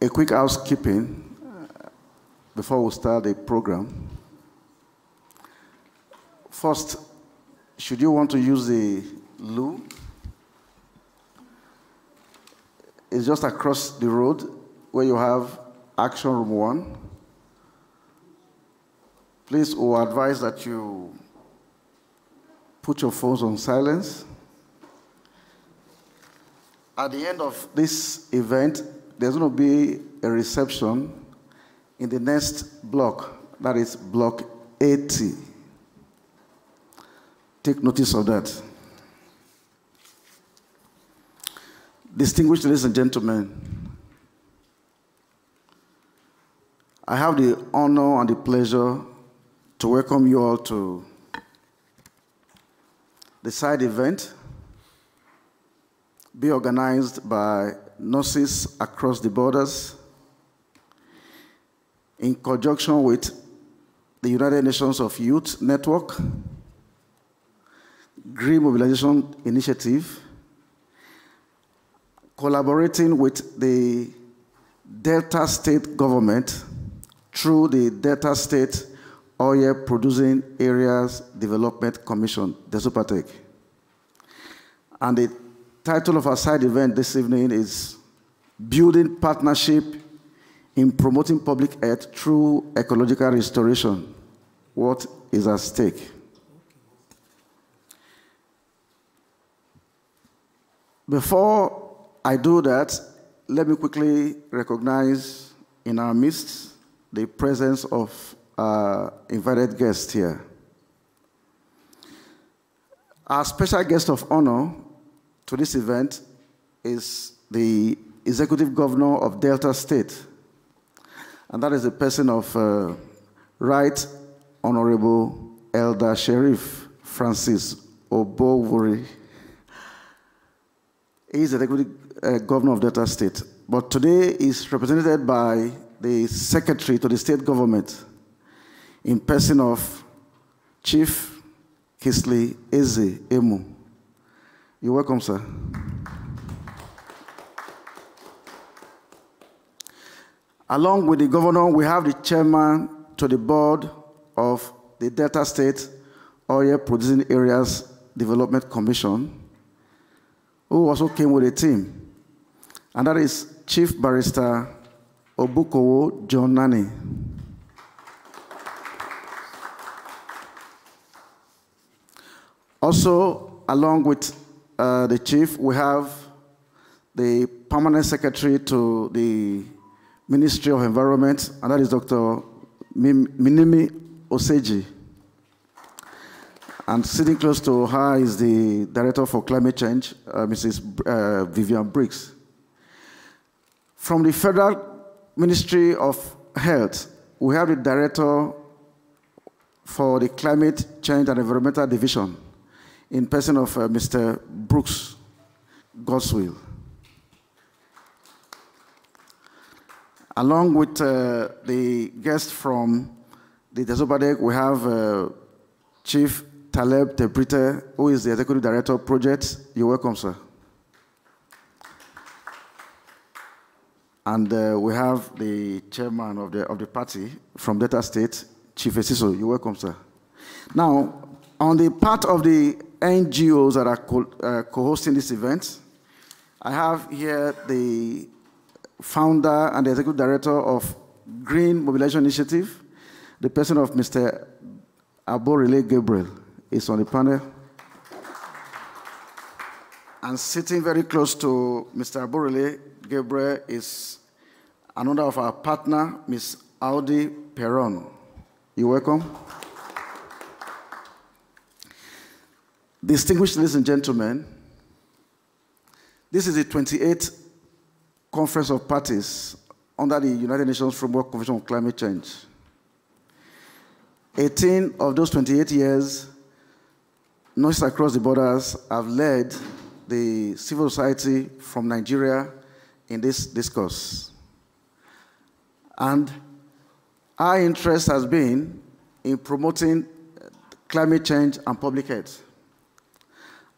a quick housekeeping uh, before we start the program. First, should you want to use the loo, it's just across the road where you have action room one. Please, we advise that you put your phones on silence. At the end of this event, there's going to be a reception in the next block, that is block 80. Take notice of that. Distinguished ladies and gentlemen, I have the honor and the pleasure to welcome you all to the side event be organized by Nurses Across the Borders in conjunction with the United Nations of Youth Network, Green Mobilization Initiative, collaborating with the Delta State government through the Delta State Oil Producing Areas Development Commission, DESOPADEC. And the title of our side event this evening is Building Partnership in Promoting Public Health Through Ecological Restoration. What is at stake? Before I do that, let me quickly recognize in our midst the presence of our invited guests here. Our special guest of honor to this event is the executive governor of Delta State, and that is the person of uh, Right Honorable Elder Sheriff Francis Oborevwori. He is the executive uh, governor of Delta State, but today is represented by the secretary to the state government in person of Chief Kingsley Eze Emu. You're welcome, sir. Along with the governor, we have the chairman to the board of the Delta State Oil Producing Areas Development Commission, who also came with a team, and that is Chief Barrister Obukowo John Nani. Also, along with uh, the chief, we have the permanent secretary to the Ministry of Environment, and that is Dr. Minimi Oseji. And sitting close to her is the Director for Climate Change, uh, Mrs. Uh, Vivian Briggs. From the Federal Ministry of Health, we have the Director for the Climate Change and Environmental Division, in person of uh, Mr. Brooks Goswill. Along with uh, the guest from the DESOPADEC, we have uh, Chief Taleb Tebrite, who is the Executive Director of Projects. You're welcome, sir. And uh, we have the chairman of the, of the party from Delta State, Chief Esiso. You're welcome, sir. Now, on the part of the NGOs that are co-hosting uh, co this event, I have here the founder and the executive director of Green Mobilization Initiative, the person of Mr. Aborele Gabriel is on the panel. And sitting very close to Mr. Aborele Gabriel is another of our partner, Ms. Audi Perron. You're welcome. Distinguished ladies and gentlemen, this is the 28th Conference of Parties under the United Nations Framework Convention on Climate Change. 18 of those 28 years, Nurses Across the Borders have led the civil society from Nigeria in this discourse. And our interest has been in promoting climate change and public health.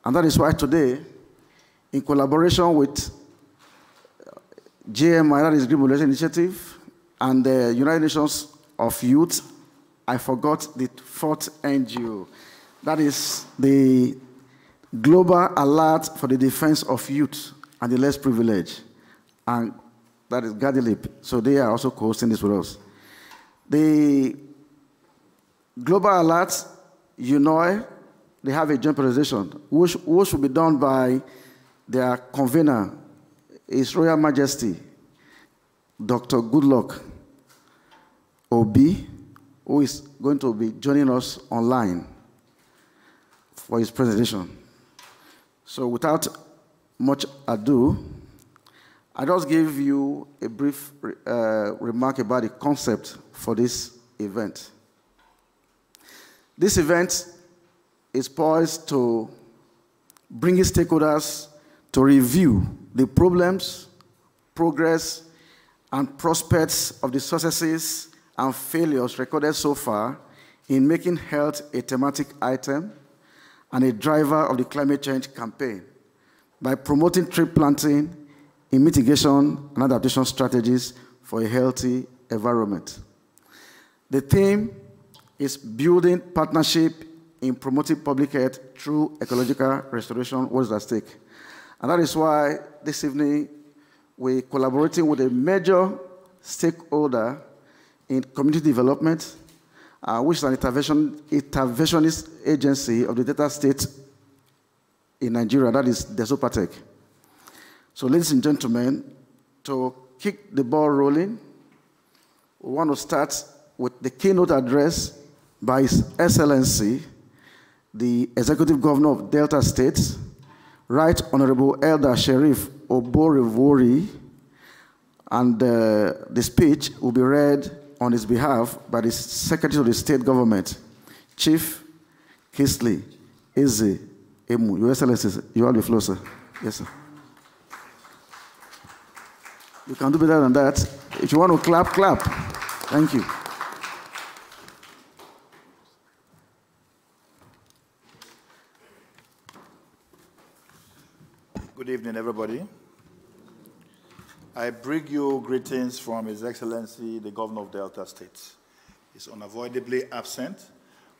And that is why today, in collaboration with uh, GMI, that is Green Mobilization Initiative, and the United Nations of Youth. I forgot the fourth NGO. That is the Global Alert for the Defense of Youth and the Less Privileged. And that is GADLYP. So they are also co hosting this with us. The Global Alert, you know, they have a joint presentation, which, which will be done by their convener, His Royal Majesty, Dr. Goodluck Obi, who is going to be joining us online for his presentation. So without much ado, I just give you a brief uh, remark about the concept for this event. This event is poised to bring its stakeholders to review the problems, progress, and prospects of the successes and failures recorded so far in making health a thematic item and a driver of the climate change campaign by promoting tree planting in mitigation and adaptation strategies for a healthy environment. The theme is building partnership in promoting public health through ecological restoration. What is at stake? And that is why this evening we're collaborating with a major stakeholder in community development, uh, which is an intervention, interventionist agency of the Delta State in Nigeria, that is Desopadec. So, ladies and gentlemen, to kick the ball rolling, we want to start with the keynote address by His Excellency, the Executive Governor of Delta State, Right Honorable Elder Sheriff Oborevwori, and uh, the speech will be read on his behalf by the Secretary of the State Government, Chief Kingsley Eze Emu. Your Excellency, you have the floor, sir. Yes, sir. You can do better than that. If you want to clap, clap. Thank you. Good evening, everybody. I bring you greetings from His Excellency, the Governor of Delta State. He's unavoidably absent,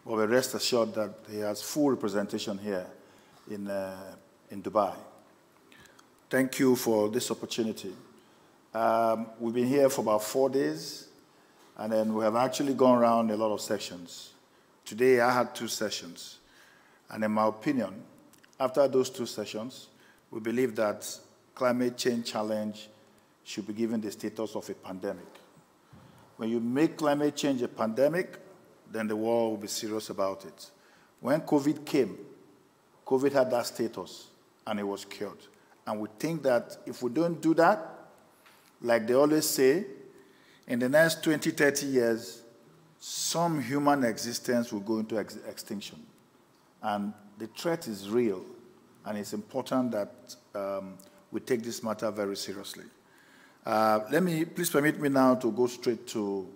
but we rest assured that he has full representation here in, uh, in Dubai. Thank you for this opportunity. Um, we've been here for about four days, and then we have actually gone around a lot of sessions. Today, I had two sessions, and in my opinion, after those two sessions, we believe that climate change challenge should be given the status of a pandemic. When you make climate change a pandemic, then the world will be serious about it. When COVID came, COVID had that status and it was cured. And we think that if we don't do that, like they always say, in the next 20, 30 years, some human existence will go into ex extinction. And the threat is real, and it's important that um, we take this matter very seriously. Uh, let me, please permit me now to go straight to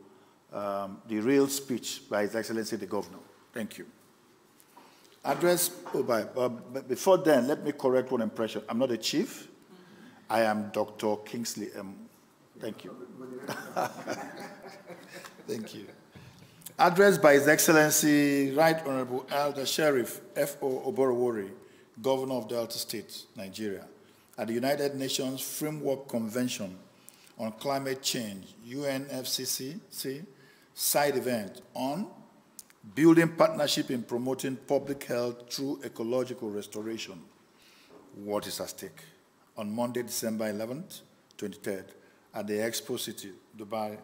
um, the real speech by His Excellency the Governor. Thank you. Address, oh, by, uh, before then, let me correct one impression. I'm not a chief. I am Dr. Kingsley M. Thank you. Thank you. Address by His Excellency Right Honorable Elder Sheriff F.O. Oborevwori, Governor of Delta State, Nigeria, at the United Nations Framework Convention on Climate Change, UNFCCC, side event on building partnership in promoting public health through ecological restoration. What is at stake? On Monday, December 11th, 23rd, at the Expo City, Dubai,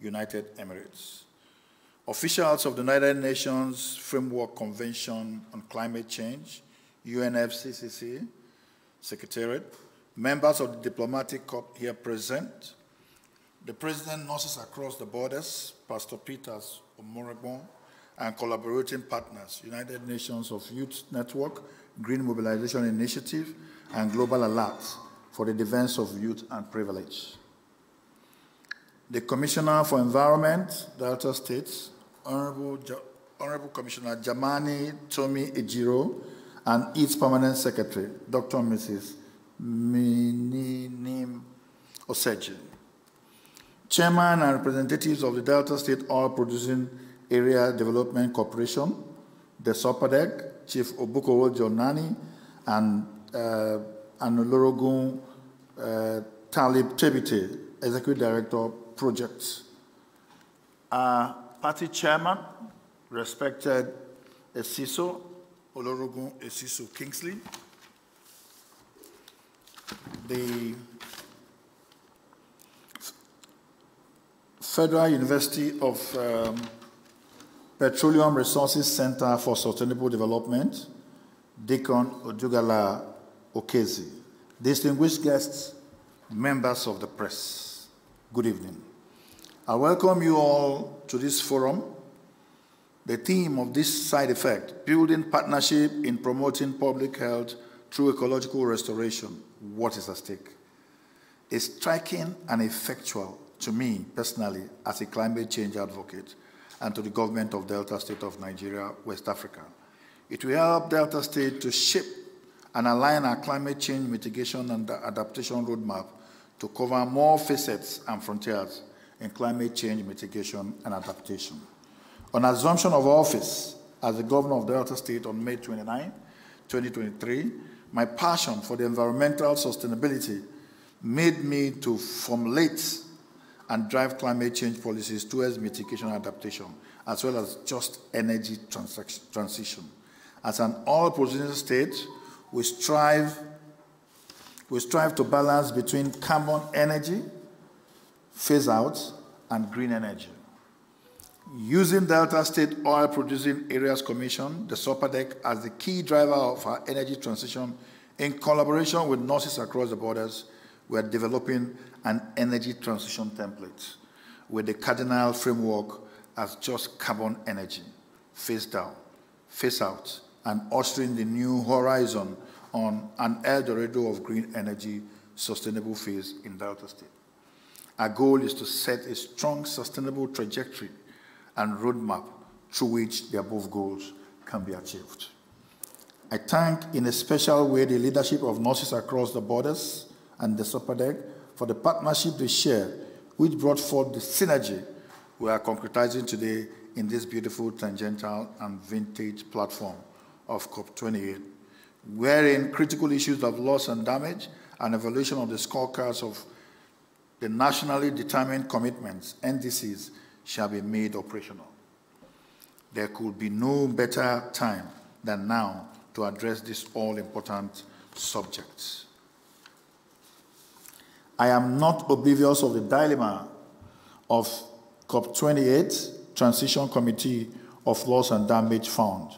United Emirates. Officials of the United Nations Framework Convention on Climate Change, UNFCCC, Secretariat, members of the diplomatic corps here present, the president, Nurses Across the Borders, Pastor Peters Omoregbon, and collaborating partners, United Nations of Youth Network, Green Mobilization Initiative, and Global Alert for the Defense of Youth and Privilege. The Commissioner for Environment, Delta States, Honorable, Honorable Commissioner Djamani Tomi Ejiro, and its Permanent Secretary, Dr. and Mrs. Mininim Oseji. Chairman and representatives of the Delta State Oil Producing Area Development Corporation, the SOPADEC, Chief Obukowo Jonani, and uh, Anolorogun uh, Talib Tebite, Executive Director, Projects. Party chairman, respected Esiso, Olorogun Esiso Kingsley, the Federal University of um, Petroleum Resources Center for Sustainable Development, Deacon Odugala Okezi, distinguished guests, members of the press, good evening. I welcome you all to this forum. The theme of this side effect, building partnership in promoting public health through ecological restoration, what is at stake, is striking and effectual to me personally as a climate change advocate and to the government of Delta State of Nigeria, West Africa. It will help Delta State to shape and align our climate change mitigation and adaptation roadmap to cover more facets and frontiers in climate change mitigation and adaptation. On assumption of office as the governor of Delta State on May 29, 2023, my passion for the environmental sustainability made me to formulate and drive climate change policies towards mitigation and adaptation, as well as just energy transition. As an all-producing state, we strive, we strive to balance between carbon energy, phase out, and green energy. Using Delta State Oil Producing Areas Commission, the SOPADEC, as the key driver of our energy transition, in collaboration with nurses across the borders, we are developing an energy transition template with the cardinal framework as just carbon energy, phase down, phase out, and ushering the new horizon on an El Dorado of green energy sustainable phase in Delta State. Our goal is to set a strong sustainable trajectory and roadmap through which the above goals can be achieved. I thank in a special way the leadership of nurses across the borders and the SOPADEC for the partnership they share, which brought forth the synergy we are concretizing today in this beautiful tangential and vintage platform of COP28, wherein critical issues of loss and damage and evaluation of the scorecards of the nationally determined commitments, NDCs, shall be made operational. There could be no better time than now to address this all-important subject. I am not oblivious of the dilemma of COP28 Transition Committee of Loss and Damage Fund.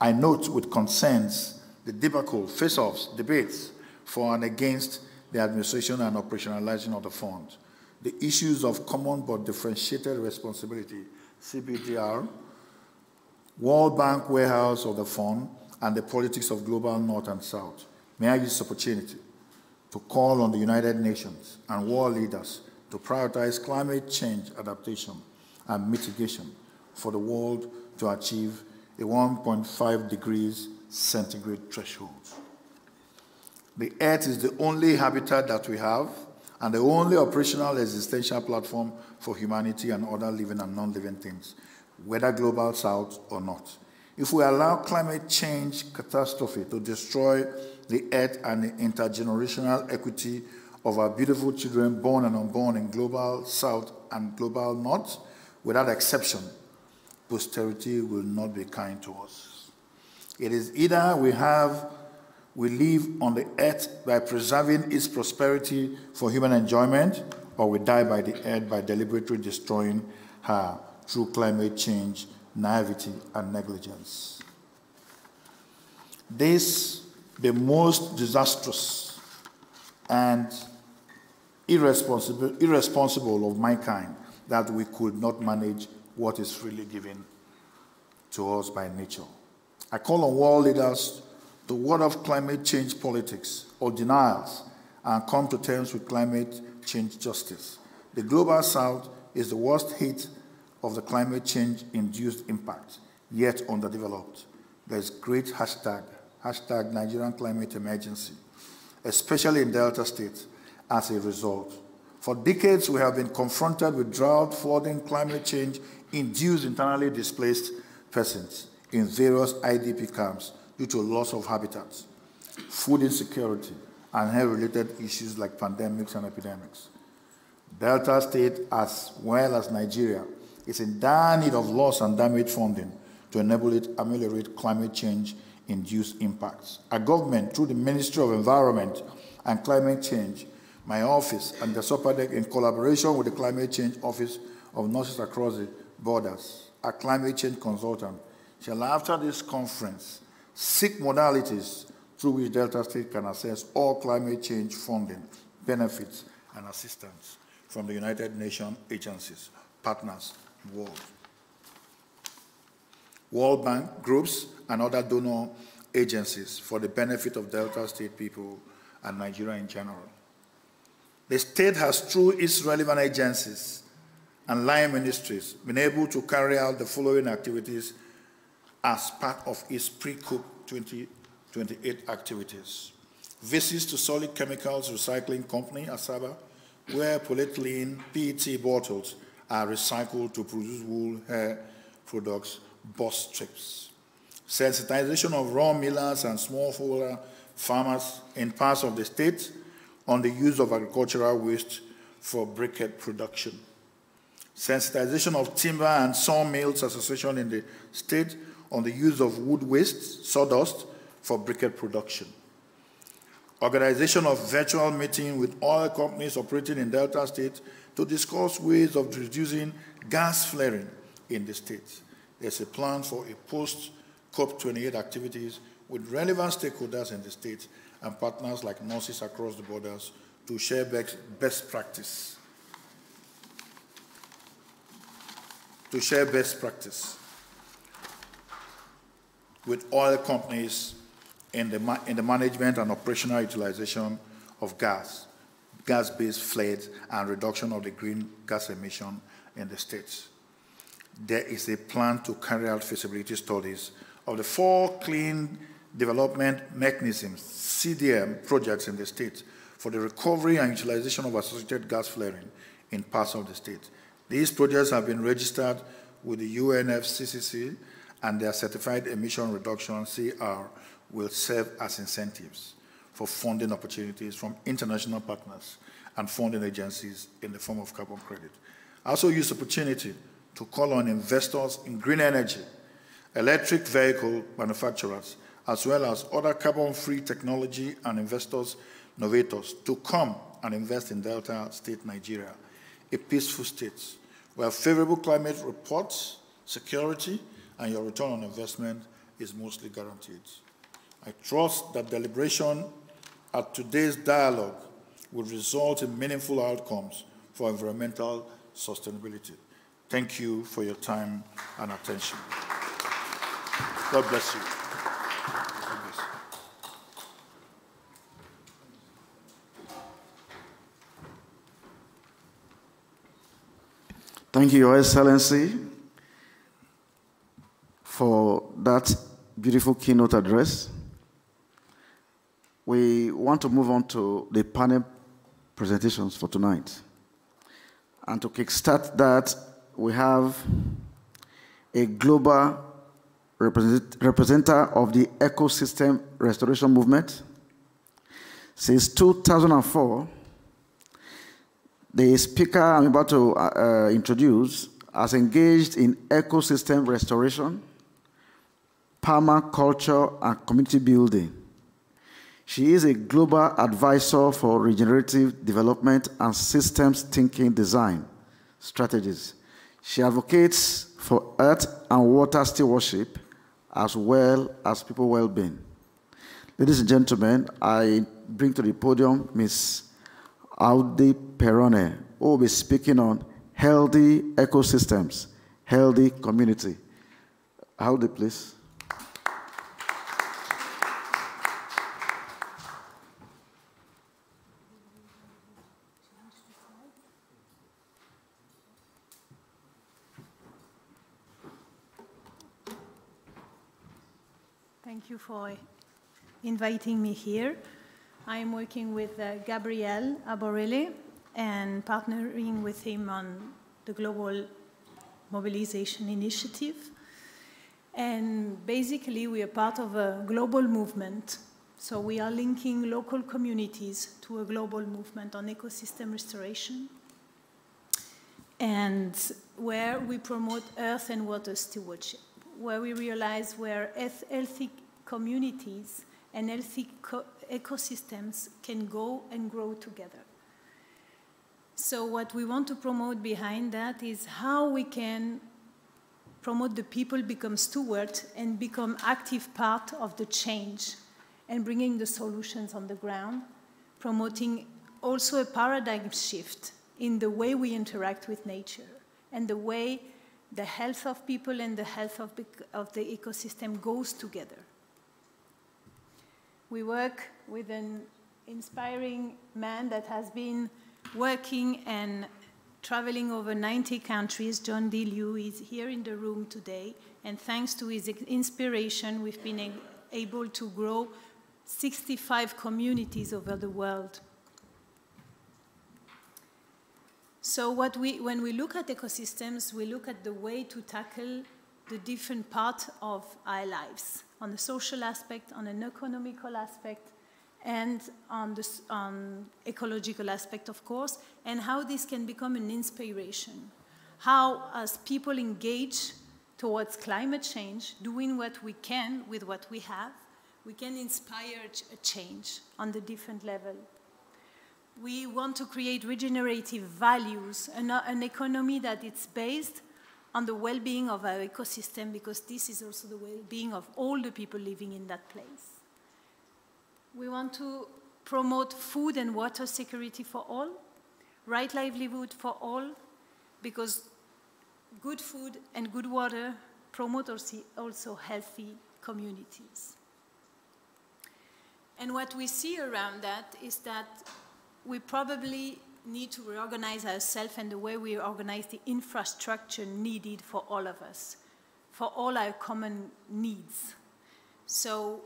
I note with concerns the debacle, face-offs, debates for and against the administration and operationalizing of the fund. The issues of common but differentiated responsibility, CBDR, World Bank warehouse of the fund, and the politics of global North and South. May I use this opportunity to call on the United Nations and world leaders to prioritize climate change adaptation and mitigation for the world to achieve a 1.5 degrees centigrade threshold. The Earth is the only habitat that we have and the only operational existential platform for humanity and other living and non-living things, whether global south or not. If we allow climate change catastrophe to destroy the earth and the intergenerational equity of our beautiful children born and unborn in global south and global north, without exception, posterity will not be kind to us. It is either we have we live on the earth by preserving its prosperity for human enjoyment, or we die by the earth by deliberately destroying her through climate change, naivety, and negligence. This, the most disastrous and irresponsible, irresponsible of mankind, that we could not manage what is freely given to us by nature. I call on world leaders to ward of climate change politics or denials and come to terms with climate change justice. The global south is the worst hit of the climate change induced impact, yet underdeveloped. There's great hashtag, hashtag Nigerian climate emergency, especially in Delta State as a result. For decades, we have been confronted with drought, flooding, climate change, induced internally displaced persons in various IDP camps due to loss of habitats, food insecurity, and health-related issues like pandemics and epidemics. Delta State, as well as Nigeria, is in dire need of loss and damage funding to enable it ameliorate climate change-induced impacts. Our government, through the Ministry of Environment and Climate Change, my office and the SOPADEC, in collaboration with the Climate Change Office of Nurses Across the Borders, a climate change consultant, shall after this conference seek modalities through which Delta State can assess all climate change funding, benefits, and assistance from the United Nations agencies, partners, world. World Bank groups and other donor agencies for the benefit of Delta State people and Nigeria in general. The state has, through its relevant agencies and line ministries, been able to carry out the following activities as part of its pre-COP 2028 activities. Visits to Solid Chemicals Recycling Company, Asaba, where polyethylene PET bottles are recycled to produce wool, hair products, bus trips. Sensitization of raw millers and smallholder farmers in parts of the state on the use of agricultural waste for briquette production. Sensitization of timber and sawmills association in the state on the use of wood waste, sawdust, for briquette production. Organization of virtual meeting with oil companies operating in Delta State to discuss ways of reducing gas flaring in the state. There's a plan for a post-COP28 activities with relevant stakeholders in the state and partners like nurses across the borders to share best practice. To share best practice with oil companies in the, in the management and operational utilization of gas, gas-based flares, and reduction of the green gas emission in the states. There is a plan to carry out feasibility studies of the four clean development mechanisms, CDM projects in the state for the recovery and utilization of associated gas flaring in parts of the state. These projects have been registered with the UNFCCC and their certified emission reduction CR will serve as incentives for funding opportunities from international partners and funding agencies in the form of carbon credit. I also use the opportunity to call on investors in green energy, electric vehicle manufacturers, as well as other carbon-free technology and investors, innovators, to come and invest in Delta State, Nigeria, a peaceful state where favorable climate reports, security, and your return on investment is mostly guaranteed. I trust that deliberation at today's dialogue will result in meaningful outcomes for environmental sustainability. Thank you for your time and attention. God bless you. Thank you, Your Excellency, for that beautiful keynote address. We want to move on to the panel presentations for tonight. And to kickstart that, we have a global represent, representative of the ecosystem restoration movement. Since 2004, the speaker I'm about to uh, uh, introduce has engaged in ecosystem restoration, permaculture, and community building. She is a global advisor for regenerative development and systems thinking design strategies. She advocates for earth and water stewardship as well as people well-being. Ladies and gentlemen, I bring to the podium Ms. Audi Perone, who will be speaking on healthy ecosystems, healthy community. Audi, please. Thank you for inviting me here. I'm working with uh, Gabrielle Aborelli, and partnering with him on the Global Mobilization Initiative. And basically, we are part of a global movement. So we are linking local communities to a global movement on ecosystem restoration. And where we promote earth and water stewardship, where we realize where healthy communities and healthy ecosystems can go and grow together. So what we want to promote behind that is how we can promote the people become stewards and become active part of the change and bringing the solutions on the ground, promoting also a paradigm shift in the way we interact with nature and the way the health of people and the health of of the ecosystem goes together. We work with an inspiring man that has been working and traveling over 90 countries. John D. Liu is here in the room today, and thanks to his inspiration, we've been able to grow 65 communities over the world. So what we, when we look at ecosystems, we look at the way to tackle the different parts of our lives, on the social aspect, on an economical aspect, and on the on ecological aspect, of course, and how this can become an inspiration. How, as people engage towards climate change, doing what we can with what we have, we can inspire a change on the different level. We want to create regenerative values, an, an economy that is based on the well-being of our ecosystem, because this is also the well-being of all the people living in that place. We want to promote food and water security for all, right livelihood for all, because good food and good water promote also healthy communities. And what we see around that is that we probably need to reorganize ourselves and the way we organize the infrastructure needed for all of us, for all our common needs. So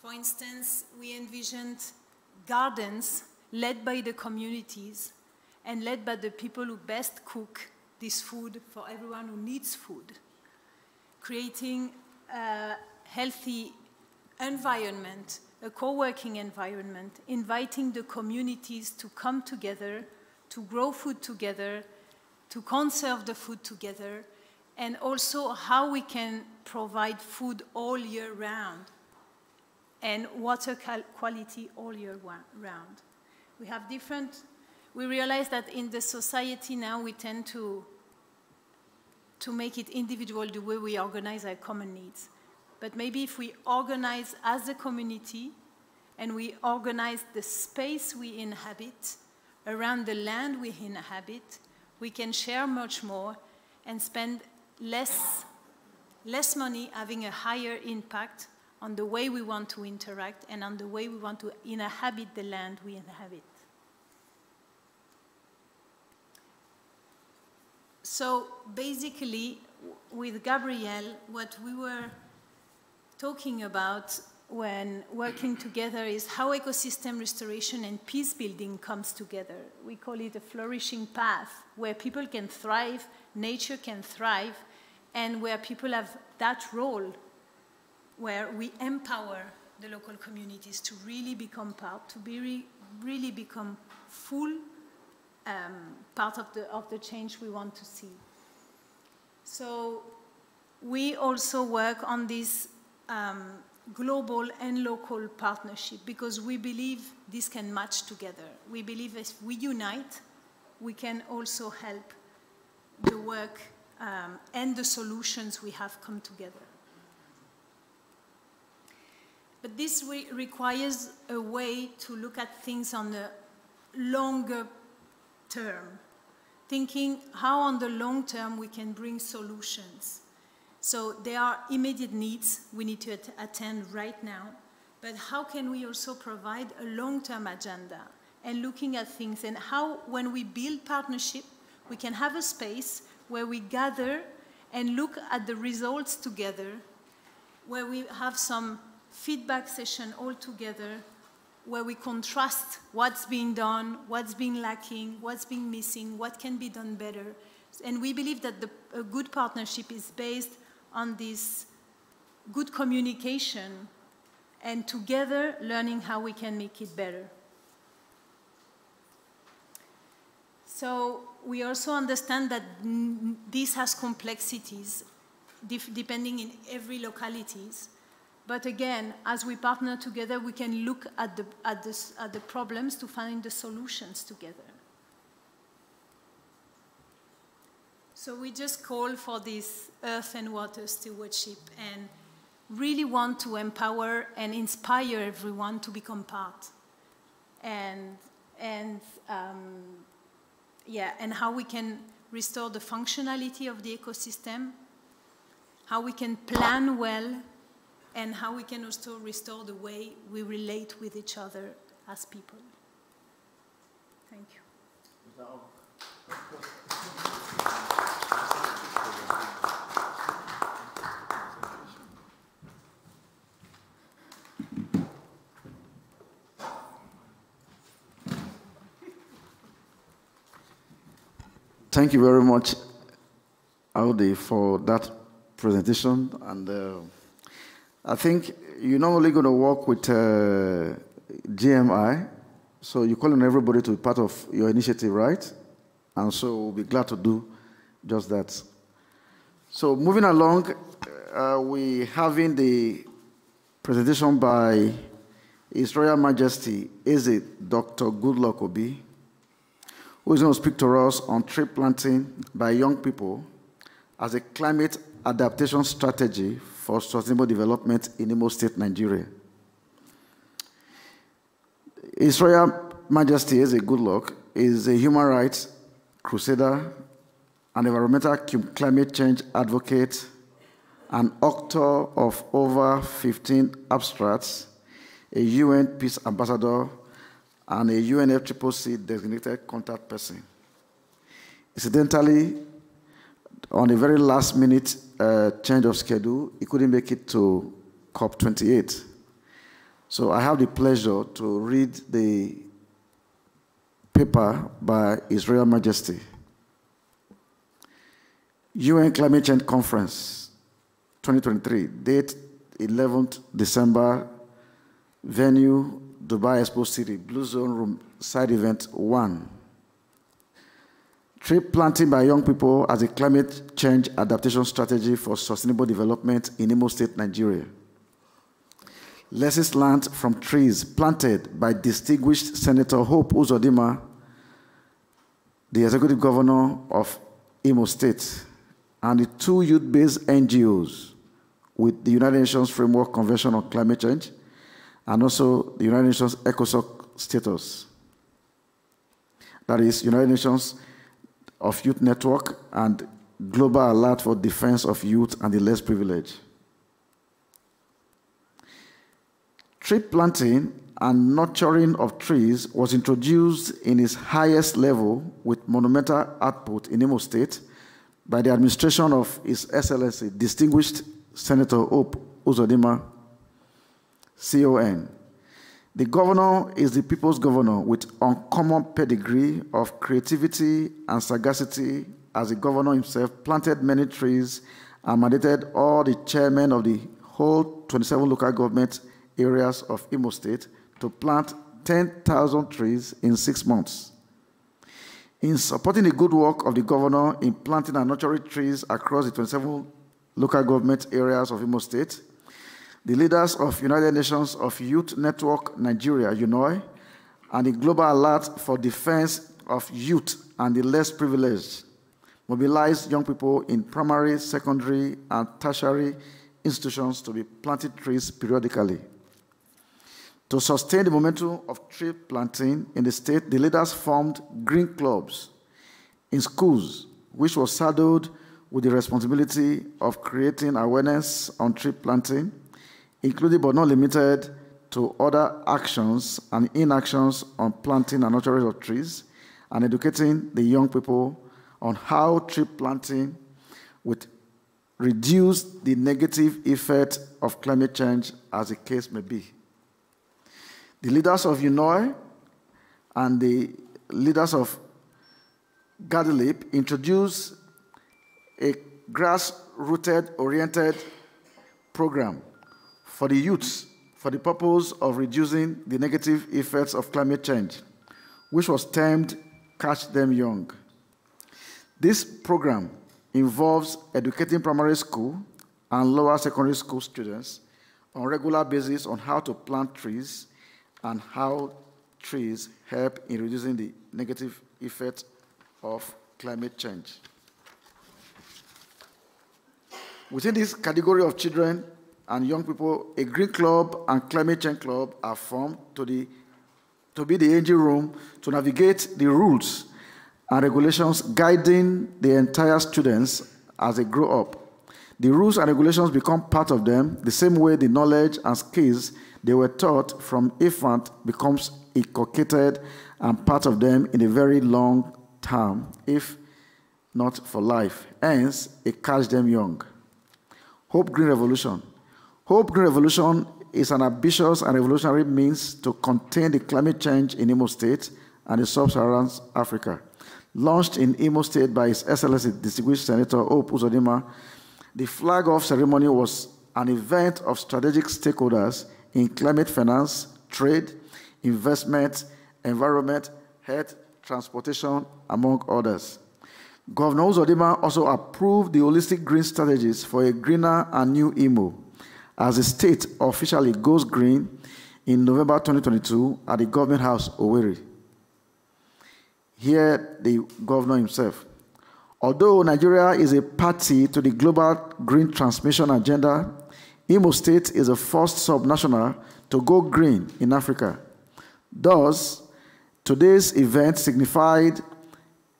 for instance, we envisioned gardens led by the communities and led by the people who best cook this food for everyone who needs food, creating a healthy environment, a co-working environment, inviting the communities to come together, to grow food together, to conserve the food together, and also how we can provide food all year round and water quality all year round. We have different, we realize that in the society now we tend to, to make it individual the way we organize our common needs. But maybe if we organize as a community and we organize the space we inhabit around the land we inhabit, we can share much more and spend less, less money having a higher impact on the way we want to interact and on the way we want to inhabit the land we inhabit. So basically, with Gabrielle, what we were talking about when working together is how ecosystem restoration and peace building comes together. We call it a flourishing path where people can thrive, nature can thrive, and where people have that role where we empower the local communities to really become part, to be re really become full um, part of the, of the change we want to see. So we also work on this um, global and local partnership because we believe this can match together. We believe if we unite, we can also help the work um, and the solutions we have come together. But this re requires a way to look at things on the longer term, thinking how on the long term we can bring solutions. So there are immediate needs we need to at attend right now, but how can we also provide a long-term agenda and looking at things and how when we build partnership, we can have a space where we gather and look at the results together, where we have some feedback session all together where we contrast what's being done, what's being lacking, what's being missing, what can be done better. And we believe that the, a good partnership is based on this good communication and together learning how we can make it better. So we also understand that this has complexities depending in every localities. But again, as we partner together, we can look at the, at, this, at the problems to find the solutions together. So we just call for this earth and water stewardship and really want to empower and inspire everyone to become part. And, and um, yeah, and how we can restore the functionality of the ecosystem, how we can plan well and how we can also restore the way we relate with each other as people. Thank you. Thank you very much, Audi, for that presentation and uh, I think you're not only going to work with uh, GMI, so you're calling everybody to be part of your initiative, right? And so we'll be glad to do just that. So moving along, uh, we having the presentation by His Royal Majesty is it Dr. Goodluck Obi, who is going to speak to us on tree planting by young people as a climate adaptation strategy for sustainable development in Imo State, Nigeria. His Royal Majesty is a good Goodluck, is a human rights crusader, an environmental climate change advocate, an author of over 15 abstracts, a UN peace ambassador, and a UNFCCC designated contact person. Incidentally, on the very last minute uh, change of schedule, he couldn't make it to COP28. So I have the pleasure to read the paper by His Royal Majesty. UN Climate Change Conference 2023, date 11th December, venue Dubai Expo City, Blue Zone Room, side event 1. Tree planting by young people as a climate change adaptation strategy for sustainable development in Imo State, Nigeria. Lessons learned from trees planted by distinguished Senator Hope Uzodimma, the executive governor of Imo State, and the two youth-based NGOs with the United Nations Framework Convention on Climate Change and also the United Nations ECOSOC status. That is, United Nations of Youth Network and Global Alert for Defense of Youth and the Less Privileged. Tree planting and nurturing of trees was introduced in its highest level with monumental output in Imo State by the administration of His Excellency Distinguished Senator Hope Uzodimma, CON. The governor is the people's governor with uncommon pedigree of creativity and sagacity as the governor himself planted many trees and mandated all the chairmen of the whole 27 local government areas of Imo State to plant 10,000 trees in six months. In supporting the good work of the governor in planting and nurturing trees across the 27 local government areas of Imo State, the leaders of United Nations of Youth Network Nigeria, UNOY, eh, and the Global Alert for Defense of Youth and the Less Privileged mobilized young people in primary, secondary, and tertiary institutions to be planting trees periodically. To sustain the momentum of tree planting in the state, the leaders formed green clubs in schools, which was saddled with the responsibility of creating awareness on tree planting including but not limited to other actions and inactions on planting and nurturing of trees, and educating the young people on how tree planting would reduce the negative effect of climate change as the case may be. The leaders of UNOY and the leaders of GADLYP introduced a grass-rooted oriented program for the youths for the purpose of reducing the negative effects of climate change, which was termed Catch Them Young. This program involves educating primary school and lower secondary school students on a regular basis on how to plant trees and how trees help in reducing the negative effects of climate change. Within this category of children and young people, a green club and climate change club are formed to, the, to be the engine room to navigate the rules and regulations guiding the entire students as they grow up. The rules and regulations become part of them the same way the knowledge and skills they were taught from infant becomes inculcated and part of them in a very long term, if not for life. Hence, it catch them young. Hope Green Revolution. Hope Green Revolution is an ambitious and revolutionary means to contain the climate change in Imo State and the sub-Saharan Africa. Launched in Imo State by His Excellency Distinguished Senator Hope Uzodimma, the flag-off ceremony was an event of strategic stakeholders in climate finance, trade, investment, environment, health, transportation, among others. Governor Uzodimma also approved the holistic green strategies for a greener and new Imo as the state officially goes green in November 2022 at the Government House, Owerri. Here, the governor himself. Although Nigeria is a party to the global green transmission agenda, Imo State is the first subnational to go green in Africa. Thus, today's event signified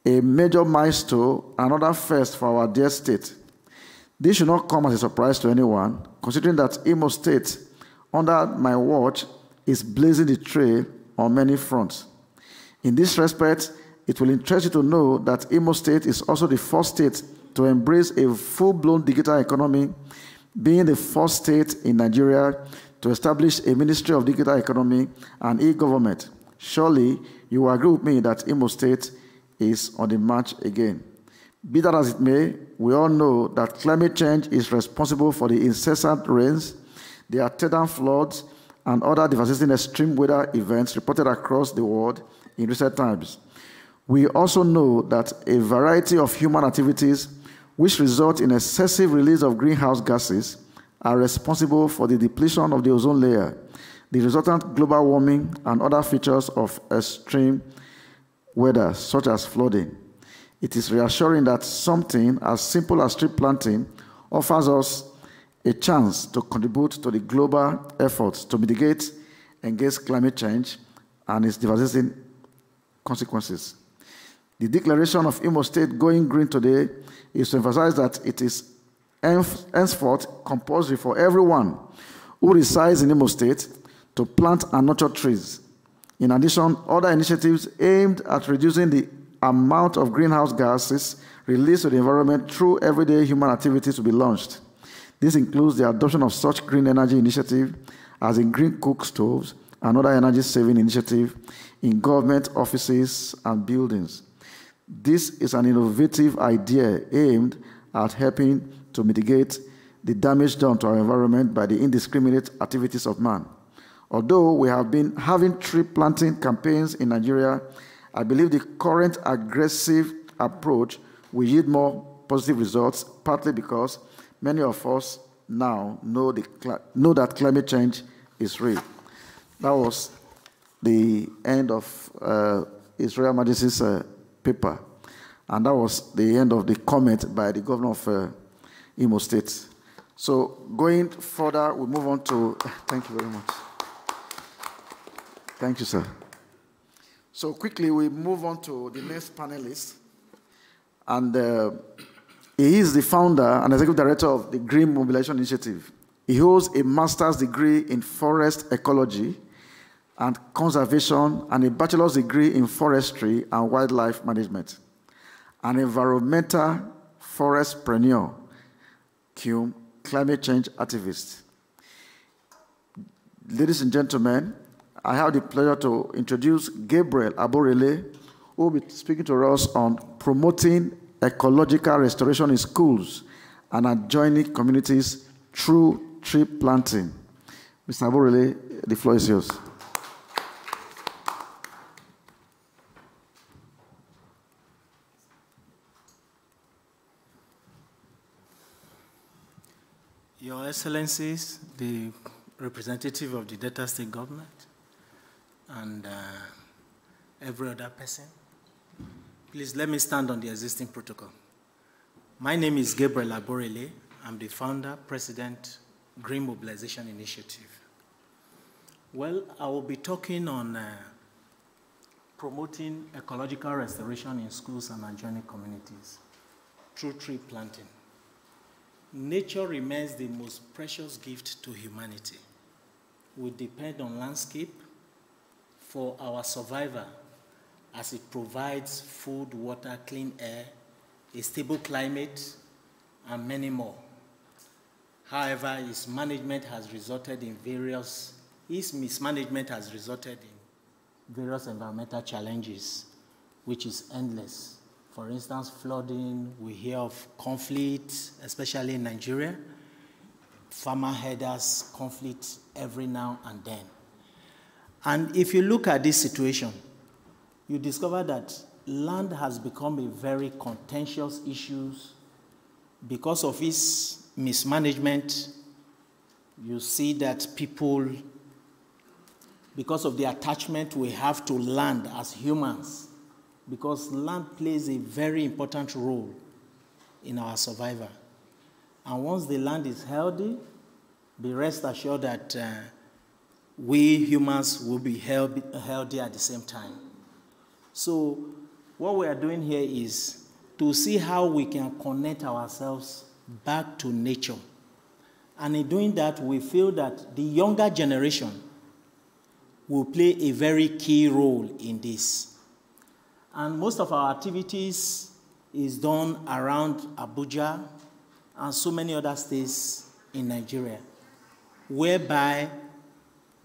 a major milestone, another first for our dear state. This should not come as a surprise to anyone, considering that Imo State, under my watch, is blazing the trail on many fronts. In this respect, it will interest you to know that Imo State is also the first state to embrace a full-blown digital economy, being the first state in Nigeria to establish a Ministry of Digital Economy and e-government. Surely, you will agree with me that Imo State is on the march again. Be that as it may, we all know that climate change is responsible for the incessant rains, the attendant floods, and other devastating extreme weather events reported across the world in recent times. We also know that a variety of human activities which result in excessive release of greenhouse gases are responsible for the depletion of the ozone layer, the resultant global warming, and other features of extreme weather, such as flooding. It is reassuring that something as simple as tree planting offers us a chance to contribute to the global efforts to mitigate and against climate change and its devastating consequences. The declaration of Imo State going green today is to emphasize that it is henceforth compulsory for everyone who resides in Imo State to plant and nurture trees. In addition, other initiatives aimed at reducing the amount of greenhouse gases released to the environment through everyday human activities to be launched. This includes the adoption of such green energy initiatives as in green cook stoves and other energy saving initiatives in government offices and buildings. This is an innovative idea aimed at helping to mitigate the damage done to our environment by the indiscriminate activities of man. Although we have been having tree planting campaigns in Nigeria, I believe the current aggressive approach will yield more positive results, partly because many of us now know, the, know that climate change is real. That was the end of uh, Israel Majesty's uh, paper. And that was the end of the comment by the governor of uh, Imo State. So going further, we move on to, thank you very much. Thank you, sir. So quickly, we move on to the next panelist. And uh, he is the founder and executive director of the Green Mobilization Initiative. He holds a master's degree in forest ecology and conservation and a bachelor's degree in forestry and wildlife management. An environmental forestpreneur, climate change activist. Ladies and gentlemen, I have the pleasure to introduce Gabriel Aborele, who will be speaking to us on promoting ecological restoration in schools and adjoining communities through tree planting. Mr. Aborele, the floor is yours. Your Excellencies, the representative of the Delta State government, and uh, every other person, please let me stand on the existing protocol. My name is Gabriel Aborele. I'm the founder, president, Green Mobilization Initiative. Well, I will be talking on uh, promoting ecological restoration in schools and adjoining communities through tree planting nature remains the most precious gift to humanity. We depend on landscape for our survival as it provides food, water, clean air, a stable climate, and many more. However, its management has resulted in various, its mismanagement has resulted in various environmental challenges, which is endless. For instance, flooding, we hear of conflict, especially in Nigeria. Farmer herders conflict every now and then. And if you look at this situation, you discover that land has become a very contentious issue because of its mismanagement. You see that people, because of the attachment we have to land as humans, because land plays a very important role in our survival. And once the land is healthy, be rest assured that uh, we humans will be healthy at the same time. So, what we are doing here is to see how we can connect ourselves back to nature. And in doing that, we feel that the younger generation will play a very key role in this. And most of our activities is done around Abuja and so many other states in Nigeria, whereby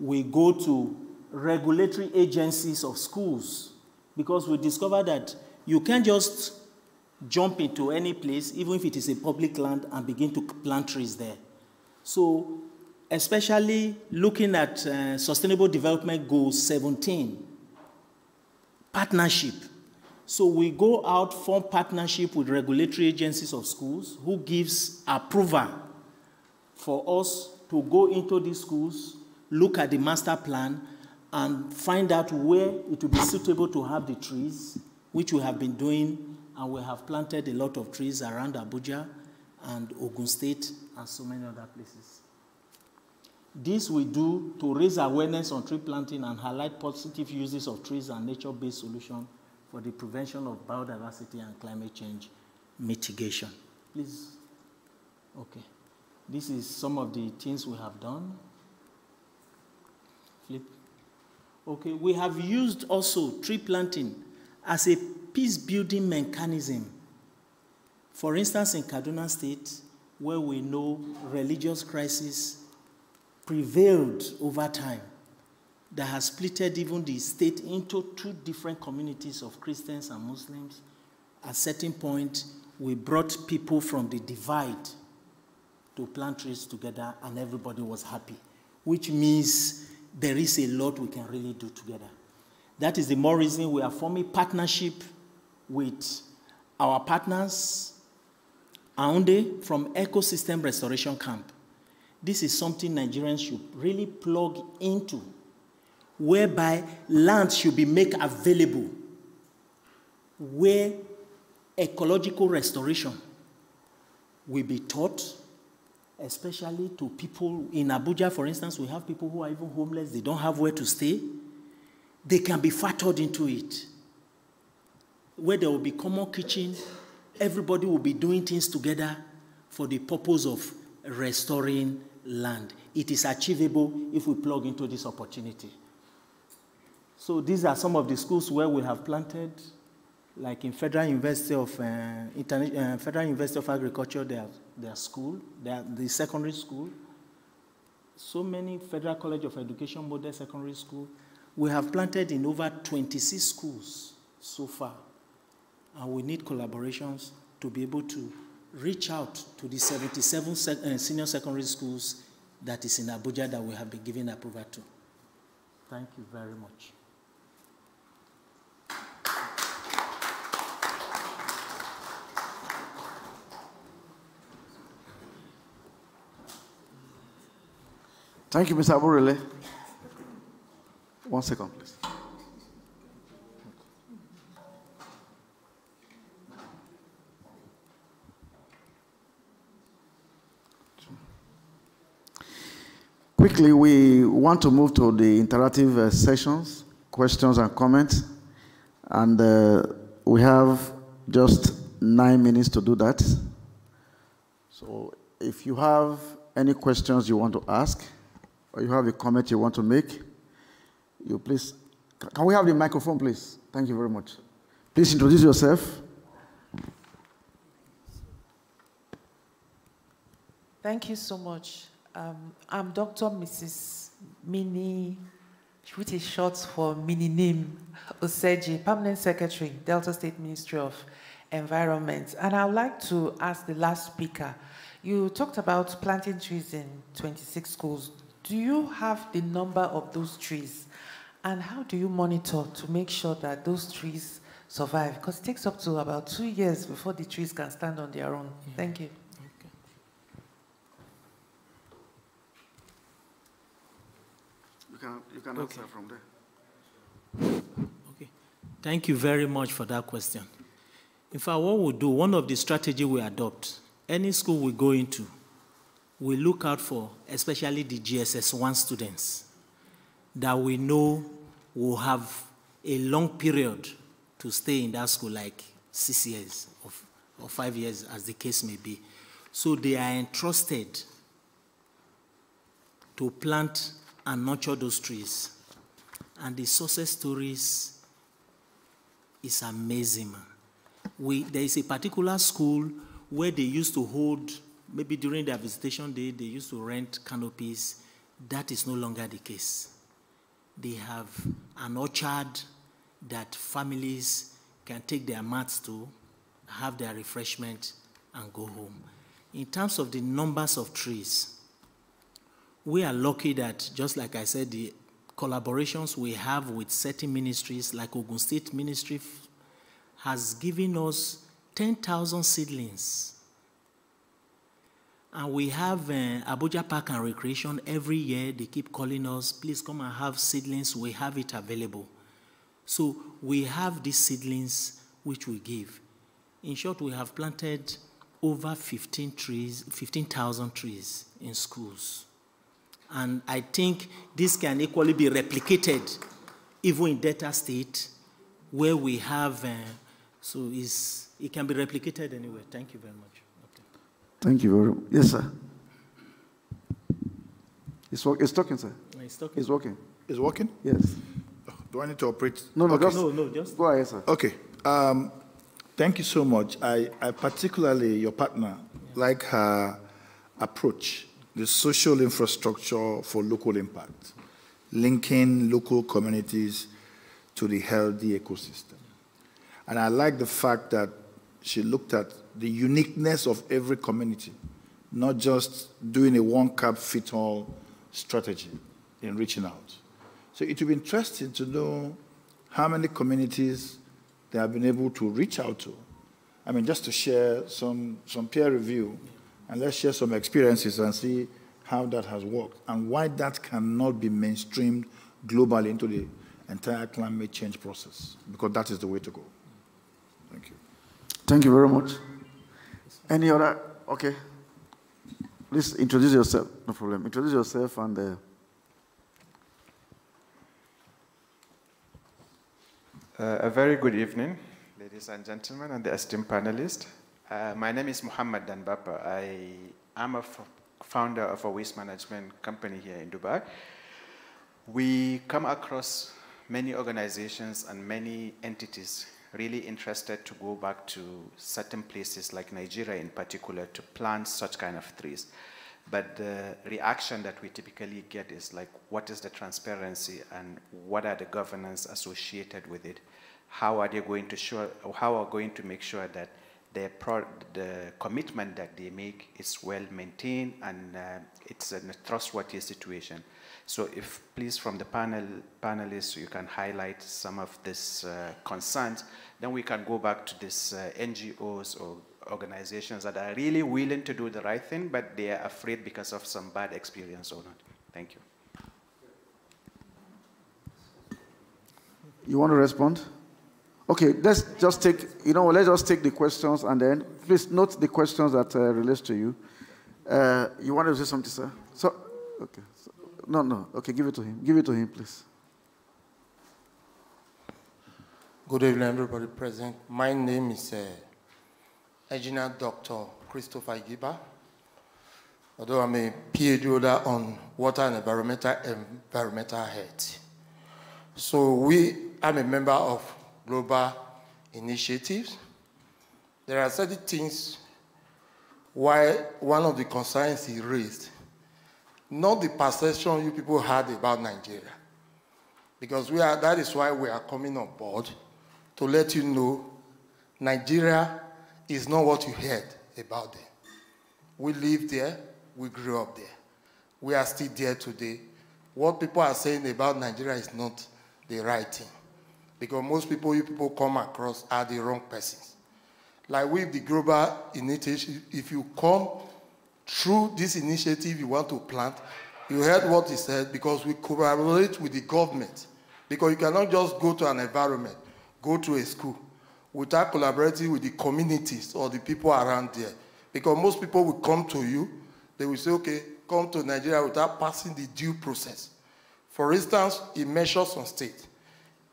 we go to regulatory agencies of schools because we discover that you can't just jump into any place, even if it is a public land, and begin to plant trees there. So, especially looking at uh, Sustainable Development Goal 17, partnership so we go out, form partnership with regulatory agencies of schools who gives approval for us to go into these schools, look at the master plan, and find out where it will be suitable to have the trees, which we have been doing, and we have planted a lot of trees around Abuja and Ogun State and so many other places. This we do to raise awareness on tree planting and highlight positive uses of trees and nature-based solutions for the prevention of biodiversity and climate change mitigation. Please. Okay. This is some of the things we have done. Okay, we have used also tree planting as a peace building mechanism. For instance, in Kaduna State, where we know religious crisis prevailed over time, that has splitted even the state into two different communities of Christians and Muslims. At a certain point, we brought people from the divide to plant trees together, and everybody was happy, which means there is a lot we can really do together. That is the more reason we are forming partnership with our partners, Aounde from Ecosystem Restoration Camp. This is something Nigerians should really plug into whereby land should be made available where ecological restoration will be taught, especially to people in Abuja, for instance, we have people who are even homeless, they don't have where to stay. They can be factored into it, where there will be common kitchen, everybody will be doing things together for the purpose of restoring land. It is achievable if we plug into this opportunity. So these are some of the schools where we have planted, like in Federal University of uh, uh, Federal University of Agriculture, their their school, their, the secondary school. So many Federal College of Education model secondary school, We have planted in over 26 schools so far, and we need collaborations to be able to reach out to the 77 sec uh, senior secondary schools that is in Abuja that we have been given approval to. Thank you very much. Thank you, Mr. Aborele. One second, please. Quickly, we want to move to the interactive uh, sessions, questions and comments. And uh, we have just nine minutes to do that. So if you have any questions you want to ask, or you have a comment you want to make, you please, can we have the microphone, please? Thank you very much. Please introduce yourself. Thank you so much. Um, I'm Dr. Mrs. Mini, which is short for Mini Nim Oseji, Permanent Secretary, Delta State Ministry of Environment. And I'd like to ask the last speaker, you talked about planting trees in 26 schools. Do you have the number of those trees? And how do you monitor to make sure that those trees survive? Because it takes up to about two years before the trees can stand on their own. Yeah. Thank you. You can, you can okay. answer from there. Okay. Thank you very much for that question. In fact, what we do, one of the strategy we adopt, any school we go into, we look out for, especially the GSS1 students, that we know will have a long period to stay in that school, like six years or, or five years, as the case may be. So they are entrusted to plant and nurture those trees. And the success stories is amazing. We, there is a particular school where they used to hold, maybe during their visitation day, they used to rent canopies. That is no longer the case. They have an orchard that families can take their mats to, have their refreshment, and go home. In terms of the numbers of trees, we are lucky that, just like I said, the collaborations we have with certain ministries, like Ogun State Ministry, has given us 10,000 seedlings. And we have uh, Abuja Park and Recreation every year. They keep calling us, please come and have seedlings. We have it available. So we have these seedlings which we give. In short, we have planted over 15 trees, 15,000 trees in schools. And I think this can equally be replicated even in Delta State, where we have, uh, so it can be replicated anywhere. Thank you very much. Okay. Thank you very much. Yes, sir. It's, it's talking, sir. It's talking. It's working. It's working? Yes. Do I need to operate? No, no, okay. just, no, no, just go ahead, sir. Okay. Um, thank you so much. I, I particularly, your partner, yeah. like her approach the social infrastructure for local impact, linking local communities to the healthy ecosystem. And I like the fact that she looked at the uniqueness of every community, not just doing a one-cap-fit-all strategy in reaching out. So it will be interesting to know how many communities they have been able to reach out to. I mean, just to share some, some peer review and let's share some experiences and see how that has worked and why that cannot be mainstreamed globally into the entire climate change process, because that is the way to go. Thank you. Thank you very much. Any other? Okay. Please introduce yourself. No problem. Introduce yourself and. Uh... Uh, a very good evening, ladies and gentlemen, and the esteemed panelists. Uh, my name is Muhammad Danbapa. I am a founder of a waste management company here in Dubai. We come across many organizations and many entities really interested to go back to certain places like Nigeria in particular to plant such kind of trees. But the reaction that we typically get is like, what is the transparency and what are the governance associated with it? How are they going to show, how are going to make sure that the, pro, the commitment that they make is well maintained and uh, it's a trustworthy situation. So if please from the panel, panelists, you can highlight some of these uh, concerns, then we can go back to these uh, NGOs or organizations that are really willing to do the right thing, but they are afraid because of some bad experience or not. Thank you. You want to respond? Okay, let's just take, you know, let's just take the questions and then please note the questions that uh, relate to you. Uh, you want to say something, sir? So, okay. So, no, no. Okay, give it to him. Give it to him, please. Good evening, everybody present. My name is uh, Engineer Dr. Christopher Giba. Although I'm a PhD holder on water and environmental, environmental health. So we, I'm a member of global initiatives. There are certain things why one of the concerns he raised, not the perception you people had about Nigeria. Because we are, that is why we are coming on board to let you know Nigeria is not what you heard about them. We live there, we grew up there. We are still there today. What people are saying about Nigeria is not the right thing. Because most people you people come across are the wrong persons. Like with the global initiative, if you come through this initiative you want to plant, you heard what he said, because we collaborate with the government. Because you cannot just go to an environment, go to a school, without collaborating with the communities or the people around there. Because most people will come to you, they will say, okay, come to Nigeria without passing the due process. For instance, in measures on state,